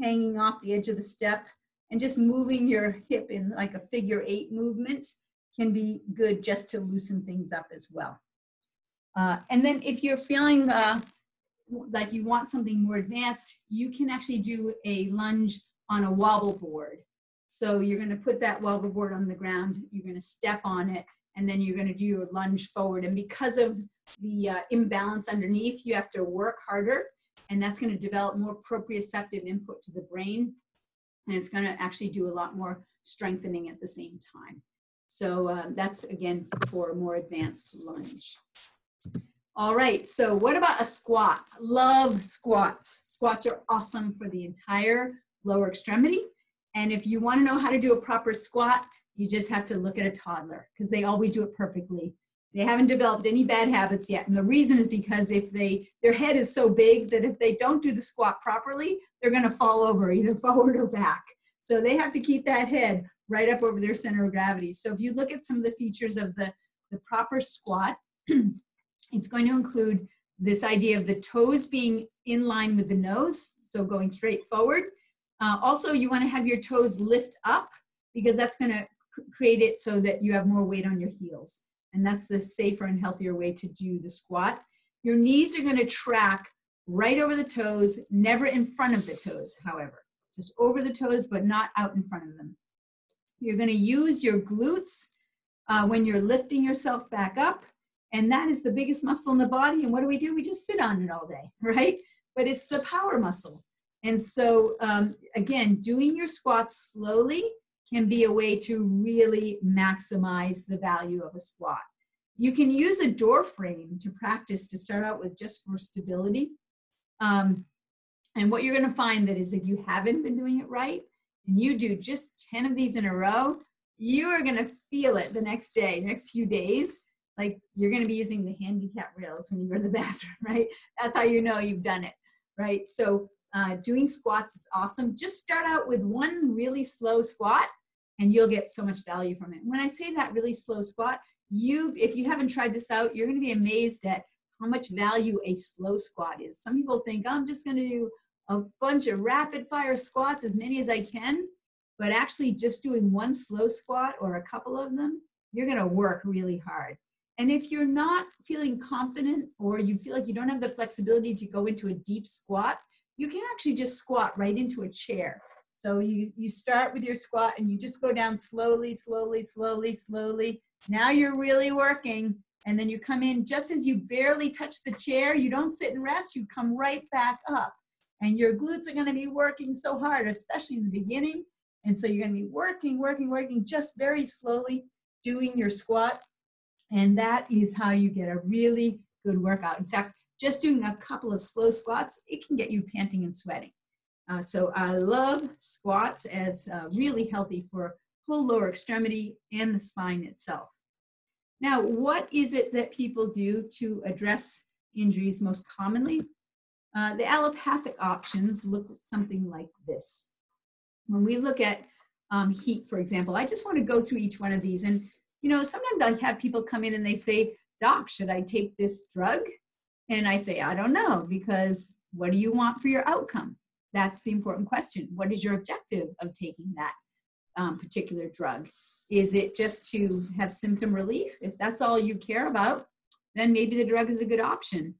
hanging off the edge of the step and just moving your hip in like a figure eight movement can be good just to loosen things up as well. Uh, and then if you're feeling uh, like you want something more advanced, you can actually do a lunge on a wobble board. So you're going to put that wobble board on the ground, you're going to step on it, and then you're going to do your lunge forward. And because of the uh, imbalance underneath, you have to work harder, and that's going to develop more proprioceptive input to the brain, and it's going to actually do a lot more strengthening at the same time. So uh, that's again for more advanced lunge. All right, so what about a squat? Love squats. Squats are awesome for the entire lower extremity. And if you want to know how to do a proper squat, you just have to look at a toddler because they always do it perfectly. They haven't developed any bad habits yet. And the reason is because if they their head is so big that if they don't do the squat properly, they're going to fall over either forward or back. So they have to keep that head right up over their center of gravity. So if you look at some of the features of the, the proper squat, it's going to include this idea of the toes being in line with the nose, so going straight forward. Uh, also, you want to have your toes lift up because that's going to create it so that you have more weight on your heels. And that's the safer and healthier way to do the squat. Your knees are going to track right over the toes, never in front of the toes, however. Just over the toes, but not out in front of them. You're going to use your glutes uh, when you're lifting yourself back up. And that is the biggest muscle in the body. And what do we do? We just sit on it all day, right? But it's the power muscle. And so, um, again, doing your squats slowly can be a way to really maximize the value of a squat. You can use a door frame to practice to start out with just for stability. Um, and what you're going to find that is if you haven't been doing it right, and you do just 10 of these in a row, you are going to feel it the next day, next few days. Like you're going to be using the handicap rails when you go to the bathroom, right? That's how you know you've done it, right? So uh, doing squats is awesome. Just start out with one really slow squat and you'll get so much value from it. When I say that really slow squat, you, if you haven't tried this out, you're going to be amazed at how much value a slow squat is. Some people think, oh, I'm just going to do a bunch of rapid fire squats, as many as I can, but actually just doing one slow squat or a couple of them, you're going to work really hard. And if you're not feeling confident or you feel like you don't have the flexibility to go into a deep squat, you can actually just squat right into a chair. So you, you start with your squat and you just go down slowly, slowly, slowly, slowly. Now you're really working. And then you come in just as you barely touch the chair, you don't sit and rest, you come right back up and your glutes are going to be working so hard, especially in the beginning. And so you're going to be working, working, working, just very slowly doing your squat. And that is how you get a really good workout. In fact, just doing a couple of slow squats, it can get you panting and sweating. Uh, so I love squats as uh, really healthy for whole lower extremity and the spine itself. Now, what is it that people do to address injuries most commonly? Uh, the allopathic options look something like this. When we look at um, heat, for example, I just want to go through each one of these. And, you know, sometimes I have people come in and they say, Doc, should I take this drug? And I say, I don't know, because what do you want for your outcome? That's the important question. What is your objective of taking that um, particular drug? Is it just to have symptom relief? If that's all you care about, then maybe the drug is a good option.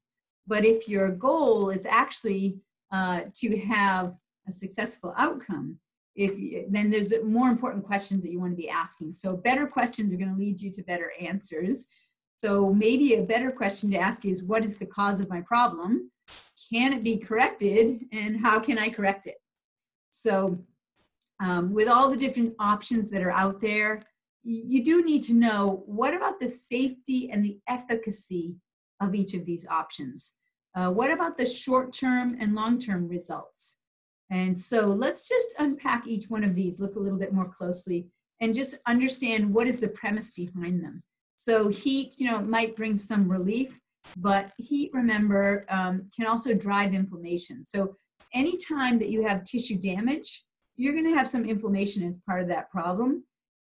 But if your goal is actually uh, to have a successful outcome, if then there's more important questions that you want to be asking. So better questions are going to lead you to better answers. So maybe a better question to ask is, what is the cause of my problem? Can it be corrected? And how can I correct it? So um, with all the different options that are out there, you do need to know what about the safety and the efficacy of each of these options. Uh, what about the short-term and long-term results? And so let's just unpack each one of these, look a little bit more closely, and just understand what is the premise behind them. So heat, you know, might bring some relief, but heat, remember, um, can also drive inflammation. So anytime that you have tissue damage, you're going to have some inflammation as part of that problem.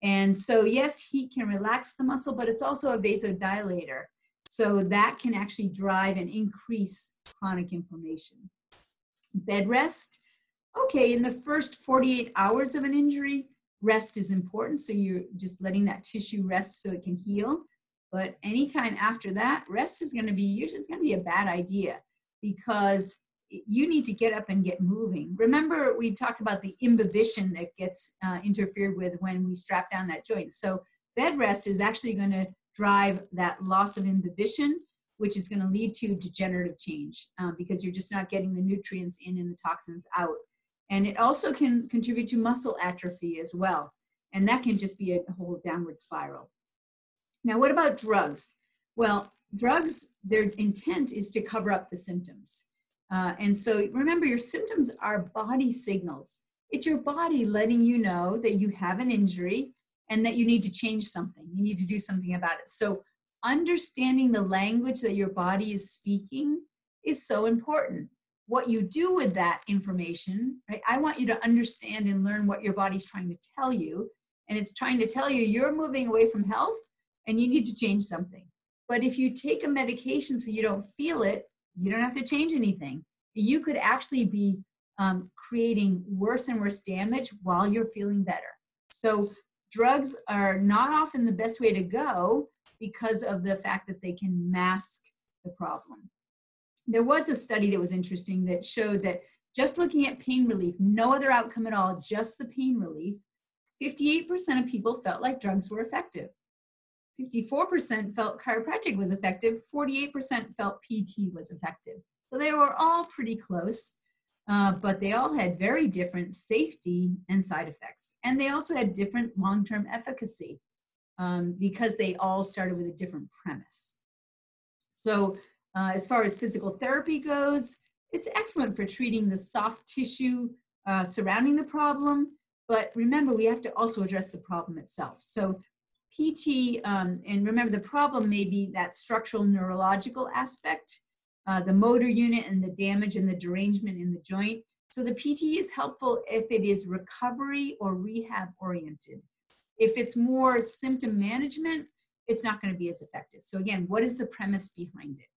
And so, yes, heat can relax the muscle, but it's also a vasodilator. So that can actually drive and increase chronic inflammation. Bed rest. Okay, in the first 48 hours of an injury, rest is important. So you're just letting that tissue rest so it can heal. But anytime after that, rest is going to be usually it's going to be a bad idea because you need to get up and get moving. Remember, we talked about the imbibition that gets uh, interfered with when we strap down that joint. So bed rest is actually going to drive that loss of imbibition, which is going to lead to degenerative change um, because you're just not getting the nutrients in and the toxins out. And it also can contribute to muscle atrophy as well. And that can just be a whole downward spiral. Now, what about drugs? Well, drugs, their intent is to cover up the symptoms. Uh, and so remember, your symptoms are body signals. It's your body letting you know that you have an injury and that you need to change something. You need to do something about it. So, understanding the language that your body is speaking is so important. What you do with that information, right? I want you to understand and learn what your body's trying to tell you. And it's trying to tell you you're moving away from health and you need to change something. But if you take a medication so you don't feel it, you don't have to change anything. You could actually be um, creating worse and worse damage while you're feeling better. So, drugs are not often the best way to go because of the fact that they can mask the problem. There was a study that was interesting that showed that just looking at pain relief, no other outcome at all, just the pain relief, 58% of people felt like drugs were effective. 54% felt chiropractic was effective, 48% felt PT was effective. So they were all pretty close, uh, but they all had very different safety and side effects. And they also had different long term efficacy um, because they all started with a different premise. So, uh, as far as physical therapy goes, it's excellent for treating the soft tissue uh, surrounding the problem. But remember, we have to also address the problem itself. So, PT, um, and remember the problem may be that structural neurological aspect, uh, the motor unit and the damage and the derangement in the joint. So the PT is helpful if it is recovery or rehab oriented. If it's more symptom management, it's not going to be as effective. So again, what is the premise behind it?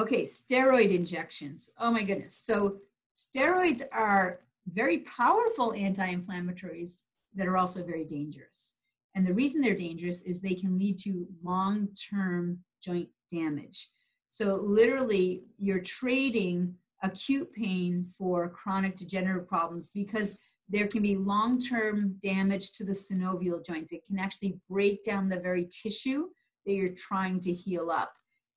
Okay, steroid injections. Oh my goodness. So steroids are very powerful anti-inflammatories that are also very dangerous. And the reason they're dangerous is they can lead to long term joint damage. So, literally, you're trading acute pain for chronic degenerative problems because there can be long term damage to the synovial joints. It can actually break down the very tissue that you're trying to heal up.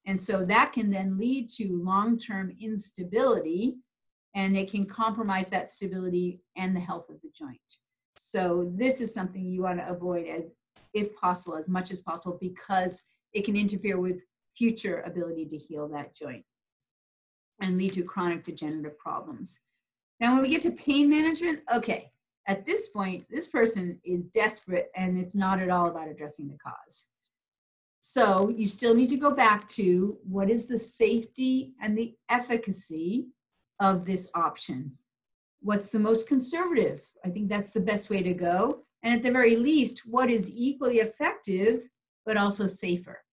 And so that can then lead to long term instability and it can compromise that stability and the health of the joint. So this is something you want to avoid as if possible, as much as possible, because it can interfere with future ability to heal that joint and lead to chronic degenerative problems. Now, when we get to pain management, okay, at this point, this person is desperate and it's not at all about addressing the cause. So you still need to go back to what is the safety and the efficacy of this option what's the most conservative? I think that's the best way to go. And at the very least, what is equally effective but also safer?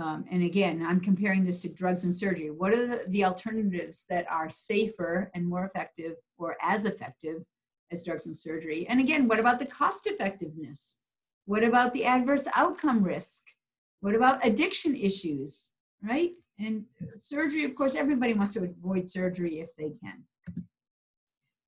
Um, and again, I'm comparing this to drugs and surgery. What are the, the alternatives that are safer and more effective or as effective as drugs and surgery? And again, what about the cost effectiveness? What about the adverse outcome risk? What about addiction issues, right? And surgery, of course, everybody wants to avoid surgery if they can.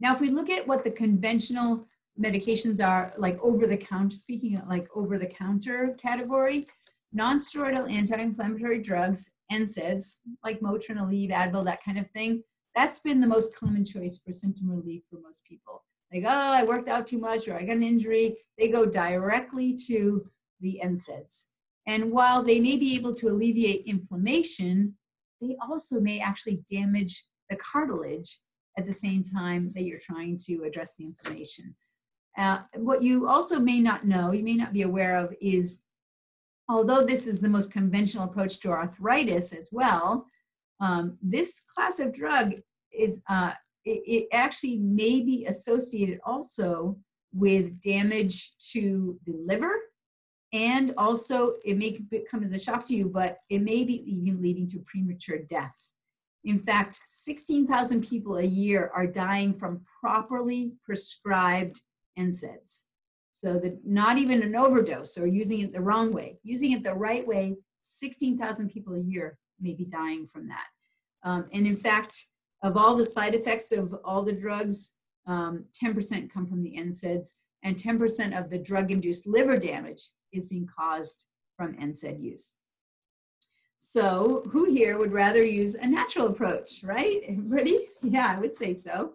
Now, if we look at what the conventional medications are, like over the counter, speaking like over the counter category, non-steroidal anti-inflammatory drugs, NSAIDs, like Motrin, Aleve, Advil, that kind of thing, that's been the most common choice for symptom relief for most people. Like, oh, I worked out too much or I got an injury, they go directly to the NSAIDs. And while they may be able to alleviate inflammation, they also may actually damage the cartilage at the same time that you're trying to address the inflammation. Uh, what you also may not know, you may not be aware of, is although this is the most conventional approach to arthritis as well, um, this class of drug is uh, it, it, actually may be associated also with damage to the liver and also it may come as a shock to you but it may be even leading to premature death in fact, 16,000 people a year are dying from properly prescribed NSAIDs. So that not even an overdose or using it the wrong way, using it the right way, 16,000 people a year may be dying from that. Um, and in fact, of all the side effects of all the drugs, um, 10% come from the NSAIDs. and 10% of the drug induced liver damage is being caused from NSAID use. So, who here would rather use a natural approach, right? Everybody? Yeah, I would say so.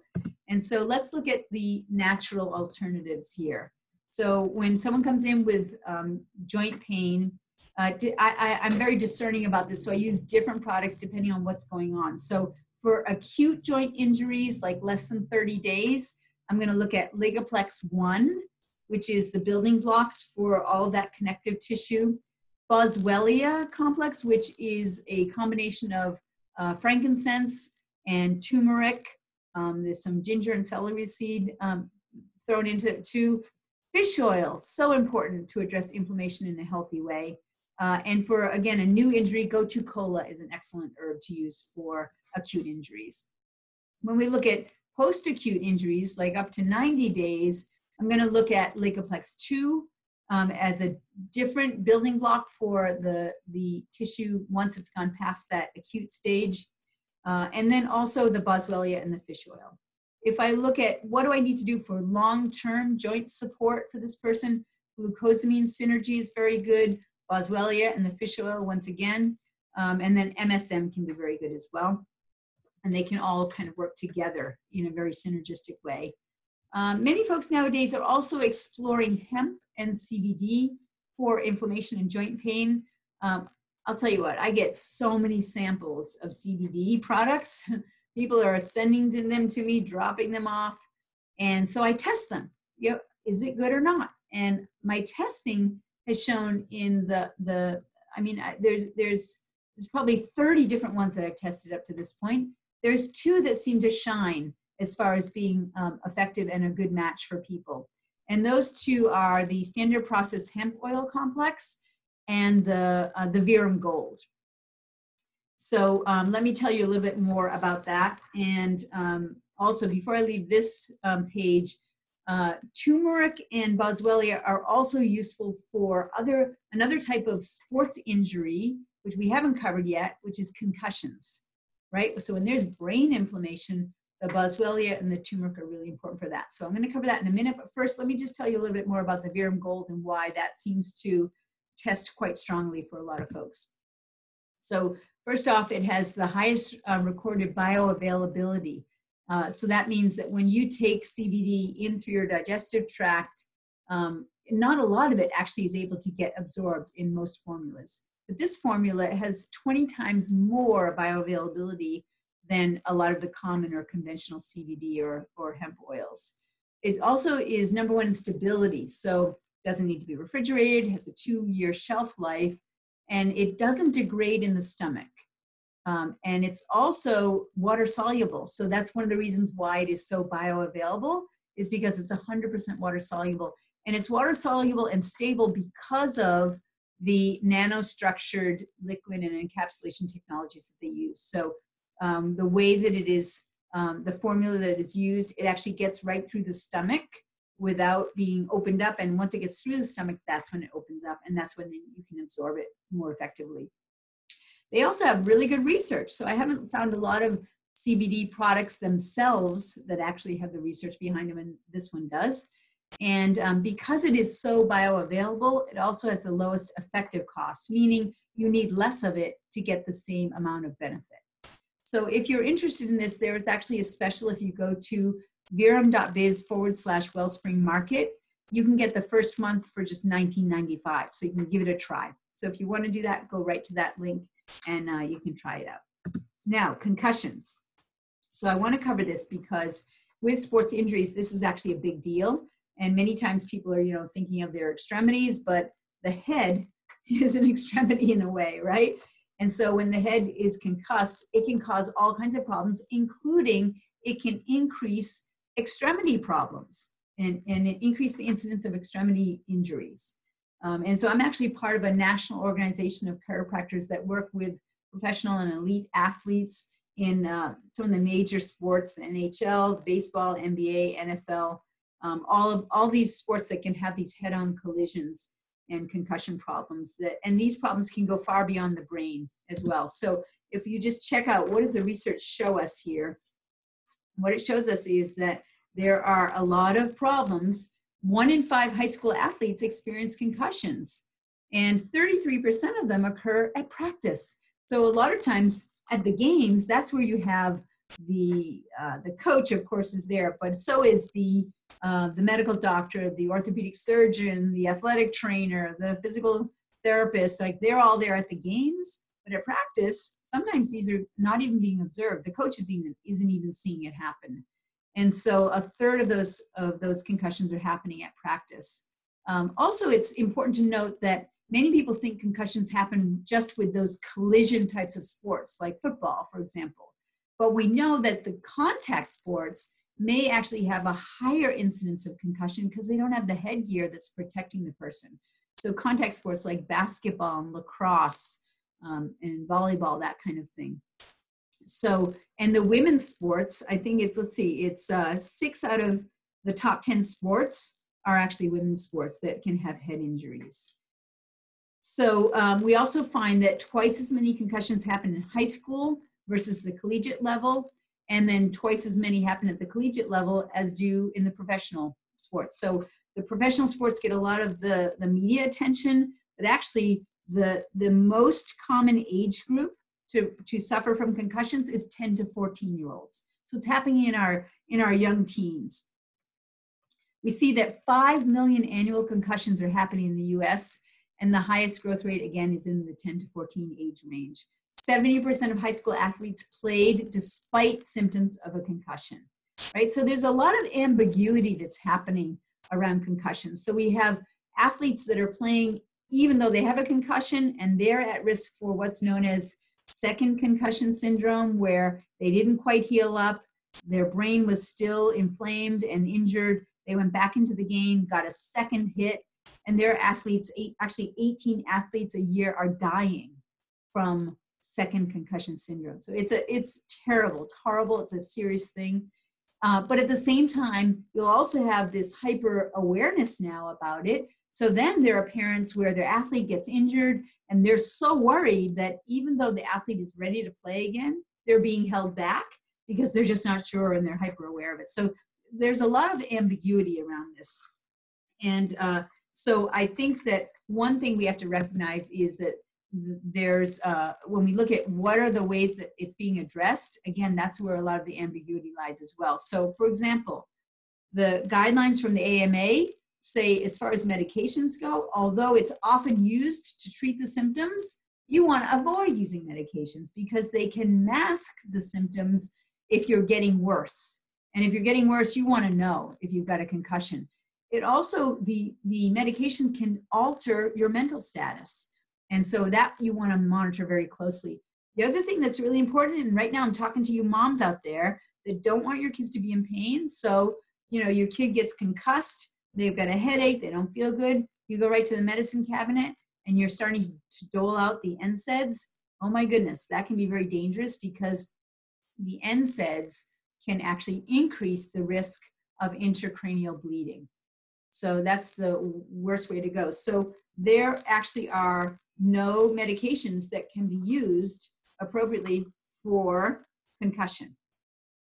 And so, let's look at the natural alternatives here. So, when someone comes in with um, joint pain, uh, I, am very discerning about this, so I use different products depending on what's going on. So, for acute joint injuries, like less than 30 days, I'm going to look at Ligaplex 1, which is the building blocks for all that connective tissue. Boswellia complex, which is a combination of uh, frankincense and turmeric. Um, there's some ginger and celery seed um, thrown into it too. Fish oil, so important to address inflammation in a healthy way. Uh, and for, again, a new injury, gotu kola is an excellent herb to use for acute injuries. When we look at post-acute injuries, like up to 90 days, I'm going to look at Ligaplex 2 um, as a different building block for the, the tissue once it's gone past that acute stage. Uh, and then also the boswellia and the fish oil. If I look at what do I need to do for long-term joint support for this person, glucosamine synergy is very good, boswellia and the fish oil once again, um, and then MSM can be very good as well. And they can all kind of work together in a very synergistic way. Um, many folks nowadays are also exploring hemp and CBD for inflammation and joint pain. Um, I'll tell you what, I get so many samples of CBD products. People are sending them to me, dropping them off. And so I test them. Know, is it good or not? And my testing has shown in the, the I mean, there's, there's, there's probably 30 different ones that I've tested up to this point. There's two that seem to shine as far as being um, effective and a good match for people. And those two are the standard process hemp oil complex and the, uh, the Verum Gold. So um, let me tell you a little bit more about that. And um, also, before I leave this um, page, uh, turmeric and boswellia are also useful for other another type of sports injury, which we haven't covered yet, which is concussions, right? So when there's brain inflammation, the boswellia and the turmeric are really important for that. So I'm going to cover that in a minute, but first let me just tell you a little bit more about the Verum Gold and why that seems to test quite strongly for a lot of folks. So first off, it has the highest uh, recorded bioavailability. Uh, so that means that when you take CBD in through your digestive tract, um, not a lot of it actually is able to get absorbed in most formulas. But this formula has 20 times more bioavailability than a lot of the common or conventional CBD or, or hemp oils. It also is number one in stability. So doesn't need to be refrigerated, has a two year shelf life, and it doesn't degrade in the stomach. Um, and it's also water soluble. So that's one of the reasons why it is so bioavailable is because it's 100% water soluble. And it's water soluble and stable because of the nanostructured liquid and encapsulation technologies that they use. So um, the way that it is, um, the formula that is used, it actually gets right through the stomach without being opened up. And once it gets through the stomach, that's when it opens up, and that's when you can absorb it more effectively. They also have really good research. So I haven't found a lot of CBD products themselves that actually have the research behind them, and this one does. And um, because it is so bioavailable, it also has the lowest effective cost, meaning you need less of it to get the same amount of benefit. So if you're interested in this, there is actually a special if you go to verum.biz forward slash wellspring market. You can get the first month for just $19.95. So you can give it a try. So if you want to do that, go right to that link and uh, you can try it out. Now, concussions. So I want to cover this because with sports injuries, this is actually a big deal. And many times people are, you know, thinking of their extremities, but the head is an extremity in a way, right? And so when the head is concussed, it can cause all kinds of problems, including it can increase extremity problems and, and increase the incidence of extremity injuries. Um, and so I'm actually part of a national organization of chiropractors that work with professional and elite athletes in uh, some of the major sports, the NHL, baseball, NBA, NFL, um, all of all these sports that can have these head-on collisions and concussion problems that and these problems can go far beyond the brain as well so if you just check out what does the research show us here what it shows us is that there are a lot of problems one in five high school athletes experience concussions, and 33% of them occur at practice. So a lot of times at the games, that's where you have the uh, the coach, of course, is there, but so is the uh, the medical doctor, the orthopedic surgeon, the athletic trainer, the physical therapist. Like they're all there at the games, but at practice, sometimes these are not even being observed. The coach is even isn't even seeing it happen, and so a third of those of those concussions are happening at practice. Um, also, it's important to note that many people think concussions happen just with those collision types of sports, like football, for example. But we know that the contact sports may actually have a higher incidence of concussion because they don't have the headgear that's protecting the person. So contact sports like basketball and lacrosse um, and volleyball, that kind of thing. So, and the women's sports, I think it's, let's see, it's uh, six out of the top 10 sports are actually women's sports that can have head injuries. So um, we also find that twice as many concussions happen in high school versus the collegiate level, and then twice as many happen at the collegiate level as do in the professional sports. So the professional sports get a lot of the, the media attention, but actually the, the most common age group to, to suffer from concussions is 10 to 14 year olds. So it's happening in our, in our young teens. We see that 5 million annual concussions are happening in the US, and the highest growth rate again is in the 10 to 14 age range. 70% of high school athletes played despite symptoms of a concussion, right? So there's a lot of ambiguity that's happening around concussions. So we have athletes that are playing even though they have a concussion and they're at risk for what's known as second concussion syndrome, where they didn't quite heal up, their brain was still inflamed and injured. They went back into the game, got a second hit, and their athletes, eight, actually 18 athletes a year, are dying from second concussion syndrome. So it's a it's terrible, it's horrible, it's a serious thing. Uh, but at the same time, you'll also have this hyper awareness now about it. So then there are parents where their athlete gets injured and they're so worried that even though the athlete is ready to play again, they're being held back because they're just not sure and they're hyper aware of it. So there's a lot of ambiguity around this. And uh, so I think that one thing we have to recognize is that there's uh, when we look at what are the ways that it's being addressed again that's where a lot of the ambiguity lies as well. So for example the guidelines from the ama say as far as medications go although it's often used to treat the symptoms you want to avoid using medications because they can mask the symptoms if you're getting worse. And if you're getting worse you want to know if you've got a concussion. It also the the medication can alter your mental status and so that you want to monitor very closely. The other thing that's really important, and right now I'm talking to you moms out there that don't want your kids to be in pain. So, you know, your kid gets concussed, they've got a headache, they don't feel good. You go right to the medicine cabinet and you're starting to dole out the NSAIDs. Oh my goodness, that can be very dangerous because the NSAIDs can actually increase the risk of intracranial bleeding. So that's the worst way to go. So there actually are no medications that can be used appropriately for concussion.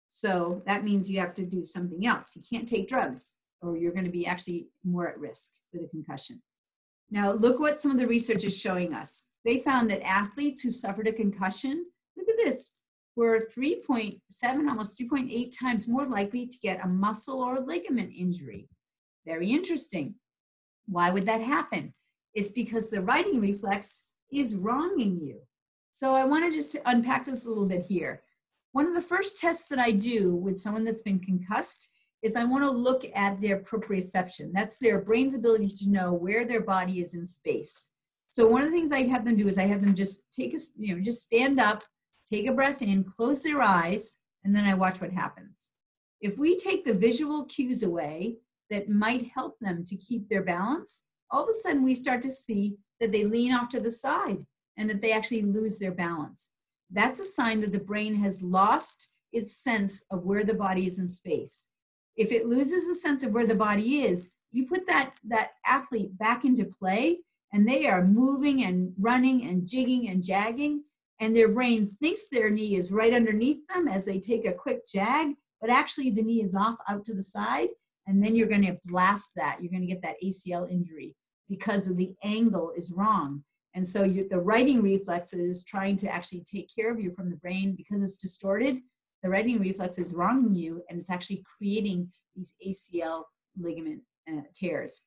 So that means you have to do something else. You can't take drugs or you're going to be actually more at risk with a concussion. Now, look what some of the research is showing us. They found that athletes who suffered a concussion, look at this, were 3.7, almost 3.8 times more likely to get a muscle or ligament injury. Very interesting. Why would that happen? It's because the righting reflex is wronging you. So I want to just unpack this a little bit here. One of the first tests that I do with someone that's been concussed is I want to look at their proprioception. That's their brain's ability to know where their body is in space. So one of the things I have them do is I have them just take a, you know, just stand up, take a breath in, close their eyes, and then I watch what happens. If we take the visual cues away that might help them to keep their balance, all of a sudden we start to see that they lean off to the side and that they actually lose their balance. That's a sign that the brain has lost its sense of where the body is in space. If it loses the sense of where the body is, you put that, that athlete back into play and they are moving and running and jigging and jagging and their brain thinks their knee is right underneath them as they take a quick jag, but actually the knee is off out to the side and then you're going to blast that. You're going to get that ACL injury because of the angle is wrong. And so you, the righting reflex is trying to actually take care of you from the brain because it's distorted. The righting reflex is wronging you, and it's actually creating these ACL ligament uh, tears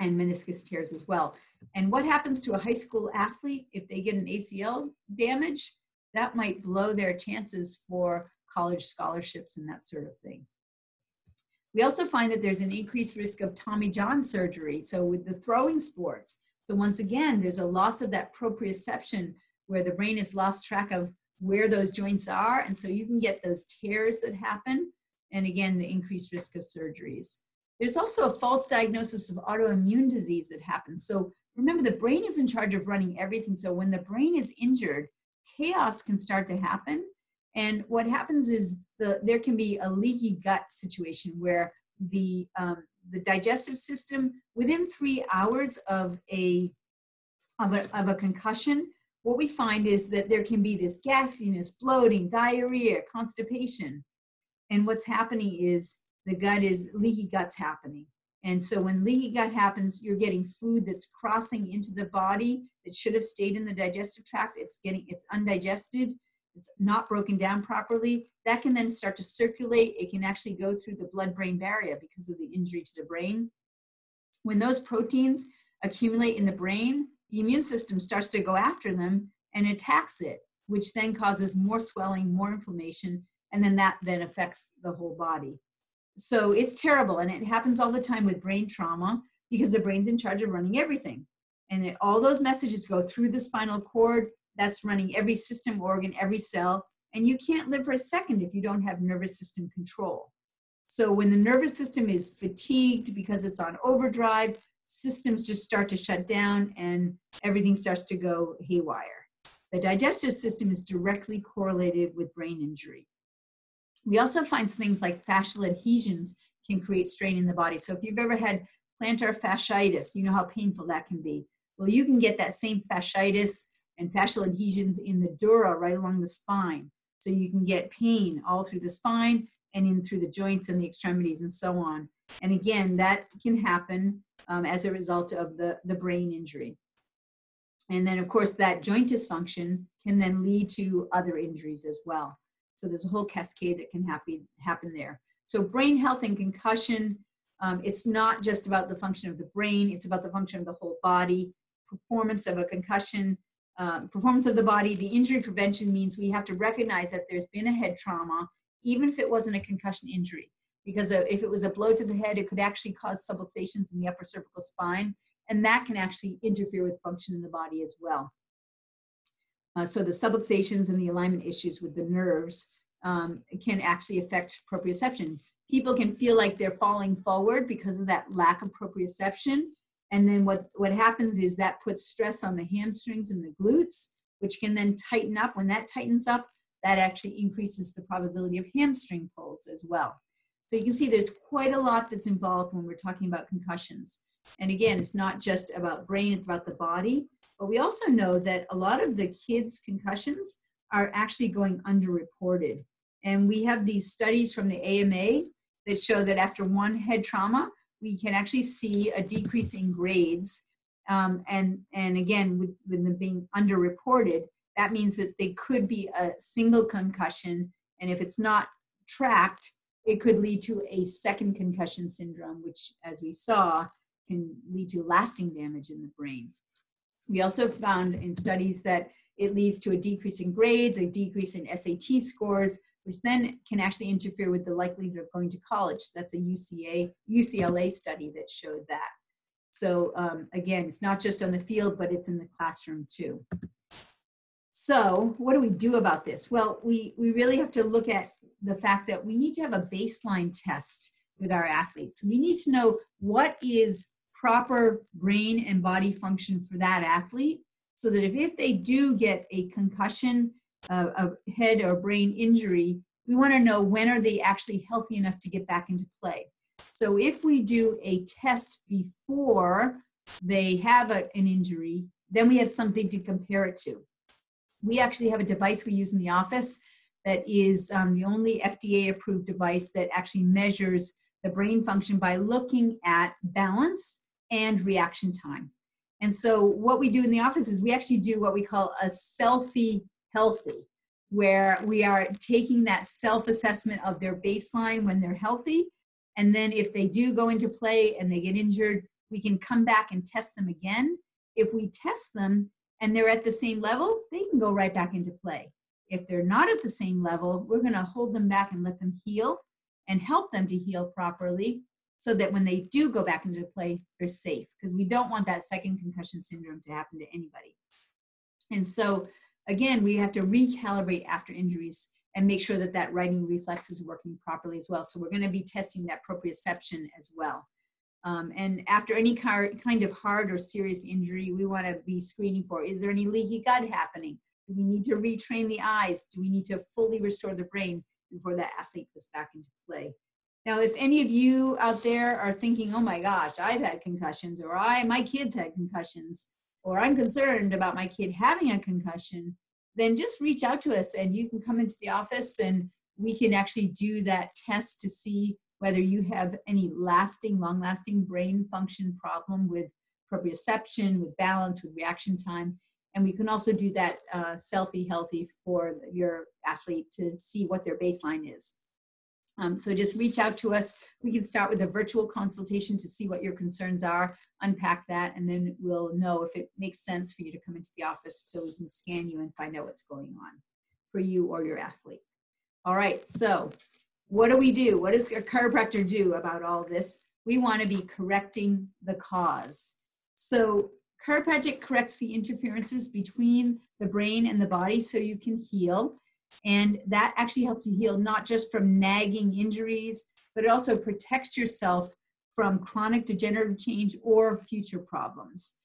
and meniscus tears as well. And what happens to a high school athlete if they get an ACL damage? That might blow their chances for college scholarships and that sort of thing. We also find that there's an increased risk of Tommy John surgery. So with the throwing sports, so once again, there's a loss of that proprioception where the brain has lost track of where those joints are. And so you can get those tears that happen. And again, the increased risk of surgeries. There's also a false diagnosis of autoimmune disease that happens. So remember, the brain is in charge of running everything. So when the brain is injured, chaos can start to happen. And what happens is the, there can be a leaky gut situation where the, um, the digestive system, within three hours of a, of a, of a concussion, what we find is that there can be this gasiness, bloating, diarrhea, constipation. And what's happening is the gut is leaky guts happening. And so when leaky gut happens, you're getting food that's crossing into the body that should have stayed in the digestive tract. It's getting it's undigested. It's not broken down properly. That can then start to circulate. It can actually go through the blood-brain barrier because of the injury to the brain. When those proteins accumulate in the brain, the immune system starts to go after them and attacks it, which then causes more swelling, more inflammation, and then that then affects the whole body so it's terrible and it happens all the time with brain trauma because the brain's in charge of running everything and it, all those messages go through the spinal cord that's running every system organ every cell and you can't live for a second if you don't have nervous system control so when the nervous system is fatigued because it's on overdrive systems just start to shut down and everything starts to go haywire the digestive system is directly correlated with brain injury we also find things like fascial adhesions can create strain in the body. So if you've ever had plantar fasciitis, you know how painful that can be. Well, you can get that same fasciitis and fascial adhesions in the dura right along the spine. So you can get pain all through the spine and in through the joints and the extremities and so on. And again, that can happen um, as a result of the, the brain injury. And then, of course, that joint dysfunction can then lead to other injuries as well. So there's a whole cascade that can happen, happen there. So brain health and concussion, um, it's not just about the function of the brain, it's about the function of the whole body. Performance of a concussion, um, performance of the body, the injury prevention means we have to recognize that there's been a head trauma, even if it wasn't a concussion injury. Because if it was a blow to the head, it could actually cause subluxations in the upper cervical spine, and that can actually interfere with function in the body as well. Uh, so the subluxations and the alignment issues with the nerves um, can actually affect proprioception. People can feel like they're falling forward because of that lack of proprioception. And then what, what happens is that puts stress on the hamstrings and the glutes, which can then tighten up. When that tightens up, that actually increases the probability of hamstring pulls as well. So you can see there's quite a lot that's involved when we're talking about concussions. And again, it's not just about brain, it's about the body. But we also know that a lot of the kids' concussions are actually going underreported. And we have these studies from the AMA that show that after one head trauma, we can actually see a decrease in grades. Um, and, and again, with, with them being underreported, that means that they could be a single concussion. And if it's not tracked, it could lead to a second concussion syndrome, which, as we saw, can lead to lasting damage in the brain. We also found in studies that it leads to a decrease in grades, a decrease in SAT scores, which then can actually interfere with the likelihood of going to college. That's a UCA, UCLA study that showed that. So um, again, it's not just on the field, but it's in the classroom too. So what do we do about this? Well, we, we really have to look at the fact that we need to have a baseline test with our athletes. We need to know what is proper brain and body function for that athlete so that if, if they do get a concussion, uh, a head or brain injury, we want to know when are they actually healthy enough to get back into play. So if we do a test before they have a, an injury, then we have something to compare it to. We actually have a device we use in the office that is um, the only FDA approved device that actually measures the brain function by looking at balance and reaction time. And so what we do in the office is we actually do what we call a selfie healthy, where we are taking that self-assessment of their baseline when they're healthy. And then if they do go into play and they get injured, we can come back and test them again. If we test them and they're at the same level, they can go right back into play. If they're not at the same level, we're going to hold them back and let them heal and help them to heal properly so that when they do go back into play, they're safe because we don't want that second concussion syndrome to happen to anybody. And so, again, we have to recalibrate after injuries and make sure that that righting reflex is working properly as well. So we're going to be testing that proprioception as well. Um, and after any kind of hard or serious injury, we want to be screening for, is there any leaky gut happening? Do we need to retrain the eyes? Do we need to fully restore the brain before that athlete goes back into play? Now, if any of you out there are thinking, oh my gosh, I've had concussions, or I, my kids had concussions, or I'm concerned about my kid having a concussion, then just reach out to us and you can come into the office and we can actually do that test to see whether you have any lasting, long lasting brain function problem with proprioception, with balance, with reaction time. And we can also do that uh, selfie healthy for your athlete to see what their baseline is. Um, so just reach out to us. We can start with a virtual consultation to see what your concerns are, unpack that, and then we'll know if it makes sense for you to come into the office so we can scan you and find out what's going on for you or your athlete. All right, so what do we do? What does a chiropractor do about all this? We want to be correcting the cause. So chiropractic corrects the interferences between the brain and the body so you can heal and that actually helps you heal not just from nagging injuries, but it also protects yourself from chronic degenerative change or future problems.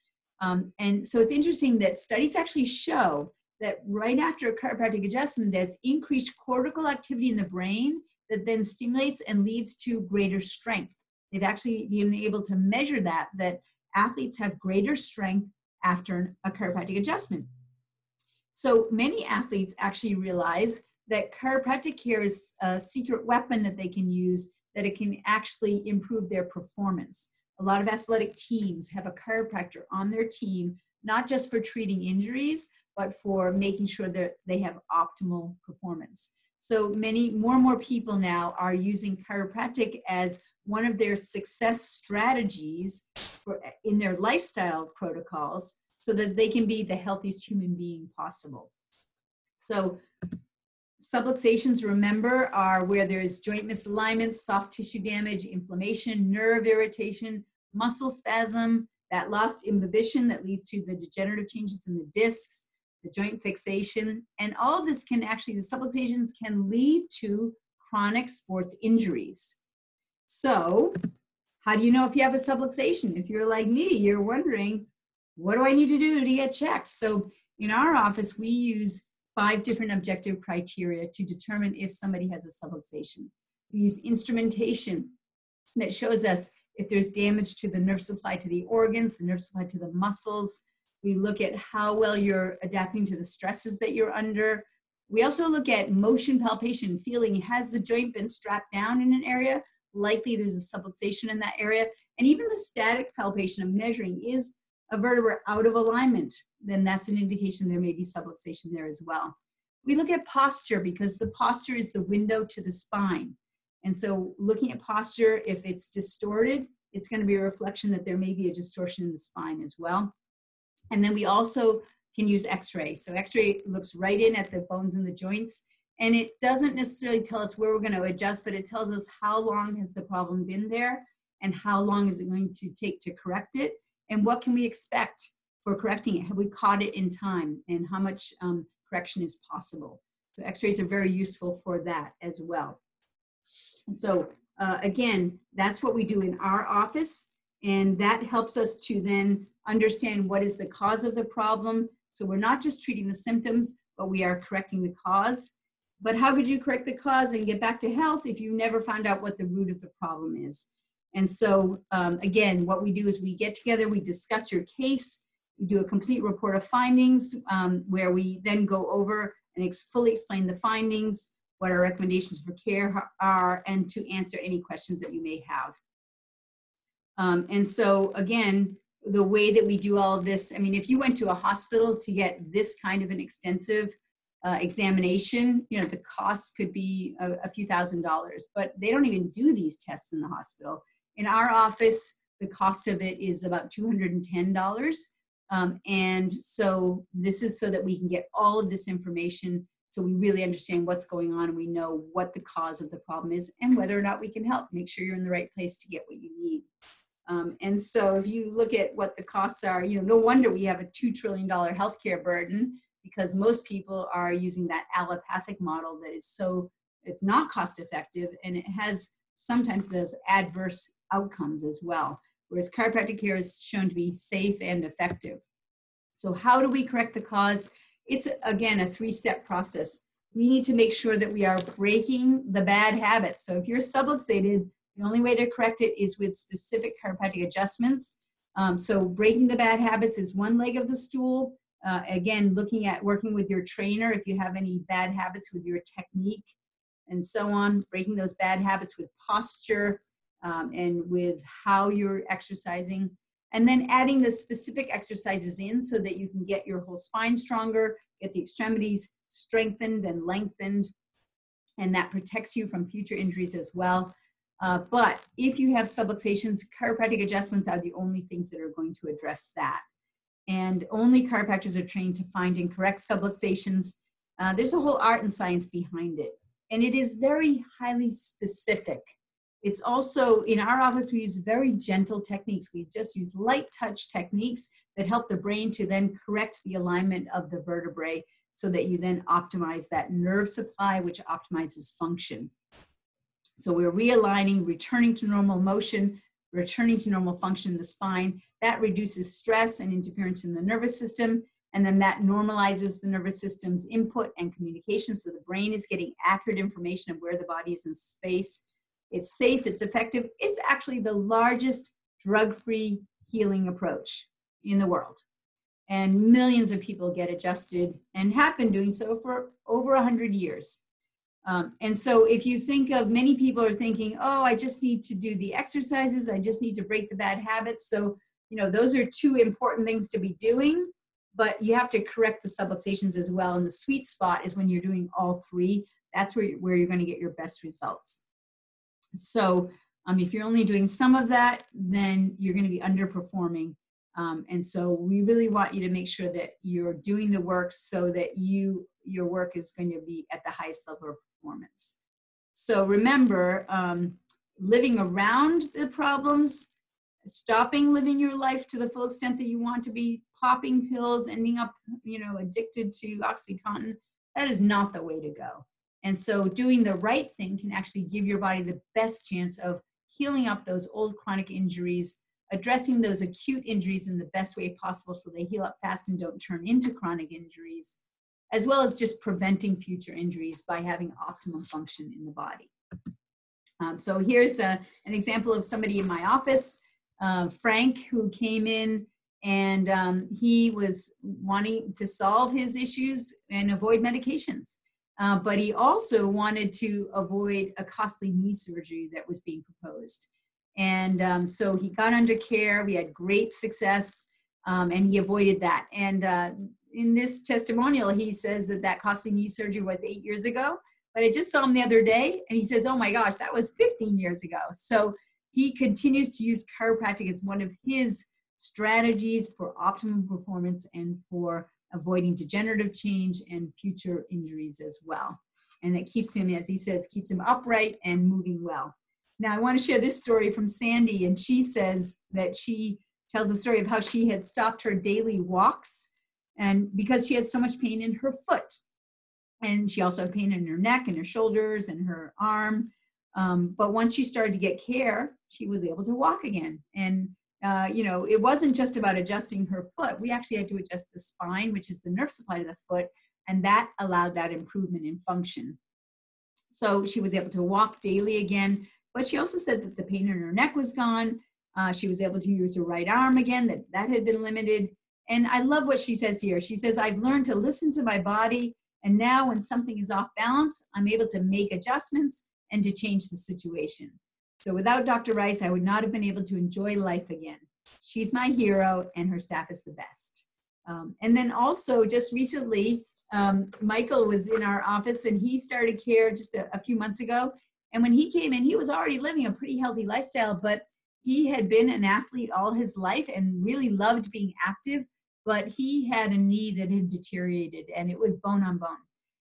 Um, and so it's interesting that studies actually show that right after a chiropractic adjustment, there's increased cortical activity in the brain that then stimulates and leads to greater strength. They've actually been able to measure that, that athletes have greater strength after a chiropractic adjustment. So many athletes actually realize that chiropractic care is a secret weapon that they can use that it can actually improve their performance. A lot of athletic teams have a chiropractor on their team, not just for treating injuries, but for making sure that they have optimal performance. So many more and more people now are using chiropractic as one of their success strategies for, in their lifestyle protocols so that they can be the healthiest human being possible. So subluxations, remember, are where there's joint misalignment, soft tissue damage, inflammation, nerve irritation, muscle spasm, that lost imbibition that leads to the degenerative changes in the discs, the joint fixation, and all of this can actually, the subluxations can lead to chronic sports injuries. So, how do you know if you have a subluxation? If you're like me, you're wondering, what do I need to do to get checked? So in our office, we use five different objective criteria to determine if somebody has a subluxation. We use instrumentation that shows us if there's damage to the nerve supply to the organs, the nerve supply to the muscles. We look at how well you're adapting to the stresses that you're under. We also look at motion palpation, feeling has the joint been strapped down in an area? Likely there's a subluxation in that area. And even the static palpation of measuring is a vertebra out of alignment, then that's an indication there may be subluxation there as well. We look at posture because the posture is the window to the spine. And so looking at posture, if it's distorted, it's going to be a reflection that there may be a distortion in the spine as well. And then we also can use x-ray. So x-ray looks right in at the bones and the joints and it doesn't necessarily tell us where we're going to adjust, but it tells us how long has the problem been there and how long is it going to take to correct it and what can we expect for correcting it? Have we caught it in time and how much um, correction is possible? So x-rays are very useful for that as well. So uh, again, that's what we do in our office and that helps us to then understand what is the cause of the problem. So we're not just treating the symptoms, but we are correcting the cause. But how could you correct the cause and get back to health if you never found out what the root of the problem is? And so, um, again, what we do is we get together, we discuss your case, we do a complete report of findings um, where we then go over and ex fully explain the findings, what our recommendations for care are, and to answer any questions that you may have. Um, and so again, the way that we do all of this, I mean, if you went to a hospital to get this kind of an extensive uh, examination, you know, the cost could be a, a, few thousand dollars, but they don't even do these tests in the hospital. In our office, the cost of it is about $210. Um, and so this is so that we can get all of this information so we really understand what's going on and we know what the cause of the problem is and whether or not we can help. Make sure you're in the right place to get what you need. Um, and so if you look at what the costs are, you know, no wonder we have a $2 trillion healthcare burden because most people are using that allopathic model that is so, it's not cost effective and it has sometimes those adverse outcomes as well. Whereas chiropractic care is shown to be safe and effective. So how do we correct the cause? It's again, a three-step process. We need to make sure that we are breaking the bad habits. So if you're subluxated, the only way to correct it is with specific chiropractic adjustments. Um, so breaking the bad habits is one leg of the stool. Uh, again, looking at working with your trainer if you have any bad habits with your technique and so on, breaking those bad habits with posture um, and with how you're exercising. And then adding the specific exercises in so that you can get your whole spine stronger, get the extremities strengthened and lengthened, and that protects you from future injuries as well. Uh, but if you have subluxations, chiropractic adjustments are the only things that are going to address that. And only chiropractors are trained to find and correct subluxations. Uh, there's a whole art and science behind it. And it is very highly specific. It's also, in our office, we use very gentle techniques. We just use light touch techniques that help the brain to then correct the alignment of the vertebrae so that you then optimize that nerve supply, which optimizes function. So we're realigning, returning to normal motion, returning to normal function in the spine. That reduces stress and interference in the nervous system. And then that normalizes the nervous system's input and communication. So the brain is getting accurate information of where the body is in space. It's safe, it's effective. It's actually the largest drug free healing approach in the world. And millions of people get adjusted and have been doing so for over 100 years. Um, and so if you think of many people are thinking, oh, I just need to do the exercises, I just need to break the bad habits. So, you know, those are two important things to be doing, but you have to correct the subluxations as well. And the sweet spot is when you're doing all three. That's where, where you're going to get your best results. So um, if you're only doing some of that, then you're going to be underperforming. Um, and so we really want you to make sure that you're doing the work so that you your work is going to be at the highest level of performance. So remember, um, living around the problems, stopping living your life to the full extent that you want to be, popping pills, ending up, you know, addicted to OxyContin, that is not the way to go. And so doing the right thing can actually give your body the best chance of healing up those old chronic injuries, addressing those acute injuries in the best way possible so they heal up fast and don't turn into chronic injuries, as well as just preventing future injuries by having optimum function in the body. Um, so here's a, an example of somebody in my office, uh, Frank, who came in and um, he was wanting to solve his issues and avoid medications. Uh, but he also wanted to avoid a costly knee surgery that was being proposed. And um, so he got under care. We had great success, um, and he avoided that. And uh, in this testimonial, he says that that costly knee surgery was eight years ago. But I just saw him the other day, and he says, "Oh my gosh, that was 15 years ago." So he continues to use chiropractic as one of his strategies for optimum performance and for avoiding degenerative change and future injuries as well. And that keeps him, as he says, keeps him upright and moving well. Now, I want to share this story from Sandy, and she says that she tells a story of how she had stopped her daily walks and because she had so much pain in her foot and she also had pain in her neck and her shoulders and her arm um, but once she started to get care she was able to walk again and uh, you know it wasn't just about adjusting her foot we actually had to adjust the spine which is the nerve supply to the foot and that allowed that improvement in function so she was able to walk daily again but she also said that the pain in her neck was gone uh, she was able to use her right arm again that that had been limited and I love what she says here. She says, I've learned to listen to my body And now, when something is off balance, I'm able to make adjustments and to change the situation. So, without Dr. Rice, I would not have been able to enjoy life again. She's my hero, and her staff is the best. Um, and then also, just recently, um, Michael was in our office and he started care just a, a few months ago. And when he came in, he was already living a pretty healthy lifestyle, but he had been an athlete all his life and really loved being active, but he had a knee that had deteriorated and it was bone on bone.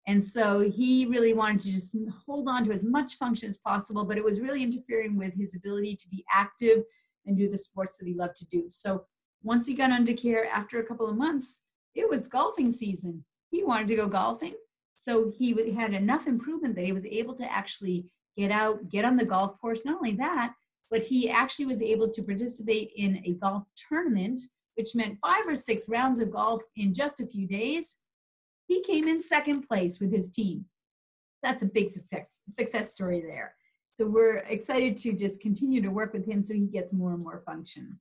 And so he really wanted to just hold on to as much function as possible, but it was really interfering with his ability to be active and do the sports that he loved to do. So once he got under care after a couple of months, it was golfing season. He wanted to go golfing. So he had enough improvement that he was able to actually get out, get on the golf course. Not only that, but he actually was able to participate in a golf tournament, which meant five or six rounds of golf in just a few days. He came in second place with his team. That's a big success, success story there. So we're excited to just continue to work with him so he gets more and more function.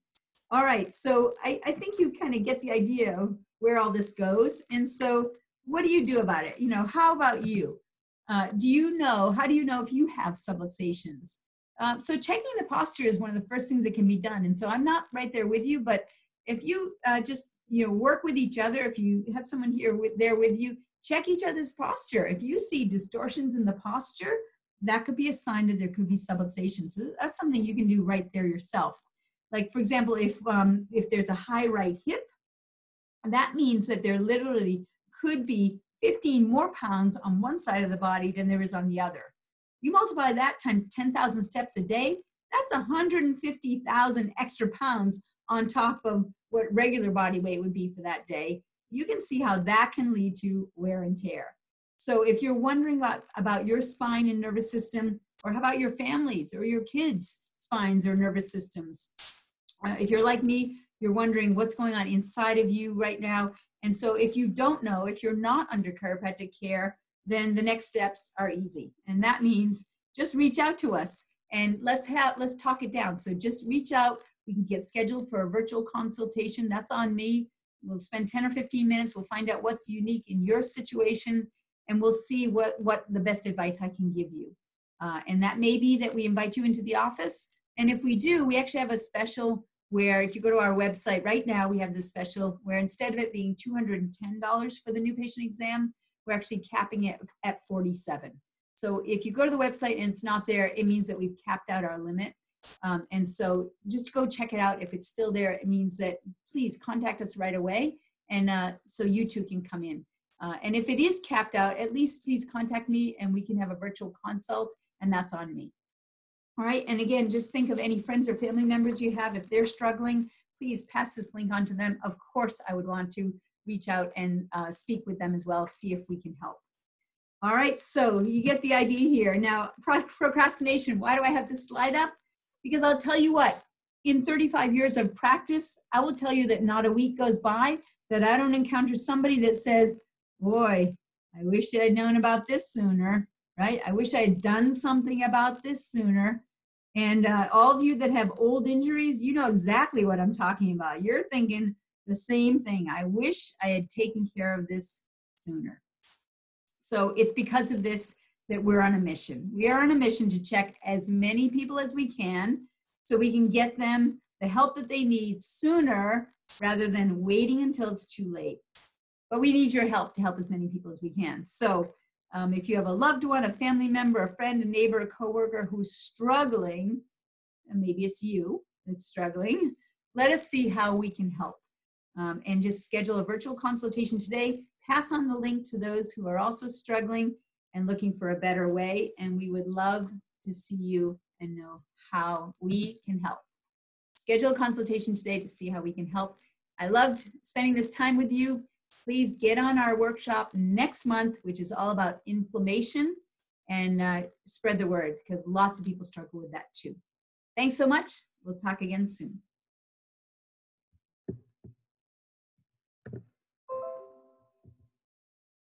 All right, so I, I think you kind of get the idea of where all this goes. And so what do you do about it? You know, how about you? Uh, do you know, how do you know if you have subluxations? Uh, so checking the posture is one of the first things that can be done. And so I'm not right there with you, but if you uh, just, you know, work with each other, if you have someone here with, there with you, check each other's posture. If you see distortions in the posture, that could be a sign that there could be subluxation. So that's something you can do right there yourself. Like for example, if um, if there's a high right hip, that means that there literally could be 15 more pounds on one side of the body than there is on the other. You multiply that times 10,000 steps a day, that's 150,000 extra pounds on top of what regular body weight would be for that day. You can see how that can lead to wear and tear. So if you're wondering about, about your spine and nervous system, or how about your families or your kids' spines or nervous systems, uh, if you're like me, you're wondering what's going on inside of you right now. And so if you don't know, if you're not under chiropractic care, then the next steps are easy. And that means just reach out to us and let's have let's talk it down. So just reach out. We can get scheduled for a virtual consultation. That's on me. We'll spend 10 or 15 minutes. We'll find out what's unique in your situation and we'll see what, what the best advice I can give you. Uh, and that may be that we invite you into the office. And if we do, we actually have a special where if you go to our website right now, we have this special where instead of it being $210 for the new patient exam, we're actually capping it at 47. So if you go to the website and it's not there, it means that we've capped out our limit. Um, and so just go check it out. If it's still there, it means that please contact us right away. And uh, so you too can come in. Uh, and if it is capped out, at least please contact me and we can have a virtual consult and that's on me. All right, and again, just think of any friends or family members you have. If they're struggling, please pass this link on to them. Of course, I would want to reach out and uh, speak with them as well, see if we can help. All right, so you get the idea here. Now, procrastination, why do I have this slide up? Because I'll tell you what, in 35 years of practice, I will tell you that not a week goes by that I don't encounter somebody that says, boy, I wish I had known about this sooner, right? I wish I had done something about this sooner. And uh, all of you that have old injuries, you know exactly what I'm talking about. You're thinking the same thing. I wish I had taken care of this sooner. So it's because of this that we're on a mission. We are on a mission to check as many people as we can so we can get them the help that they need sooner rather than waiting until it's too late. But we need your help to help as many people as we can. So um, if you have a loved one, a family member, a friend, a neighbor, a coworker who's struggling, and maybe it's you that's struggling, let us see how we can help. Um, and just schedule a virtual consultation today. Pass on the link to those who are also struggling and looking for a better way. And we would love to see you and know how we can help. Schedule a consultation today to see how we can help. I loved spending this time with you please get on our workshop next month, which is all about inflammation and uh, spread the word because lots of people struggle with that too. Thanks so much. We'll talk again soon.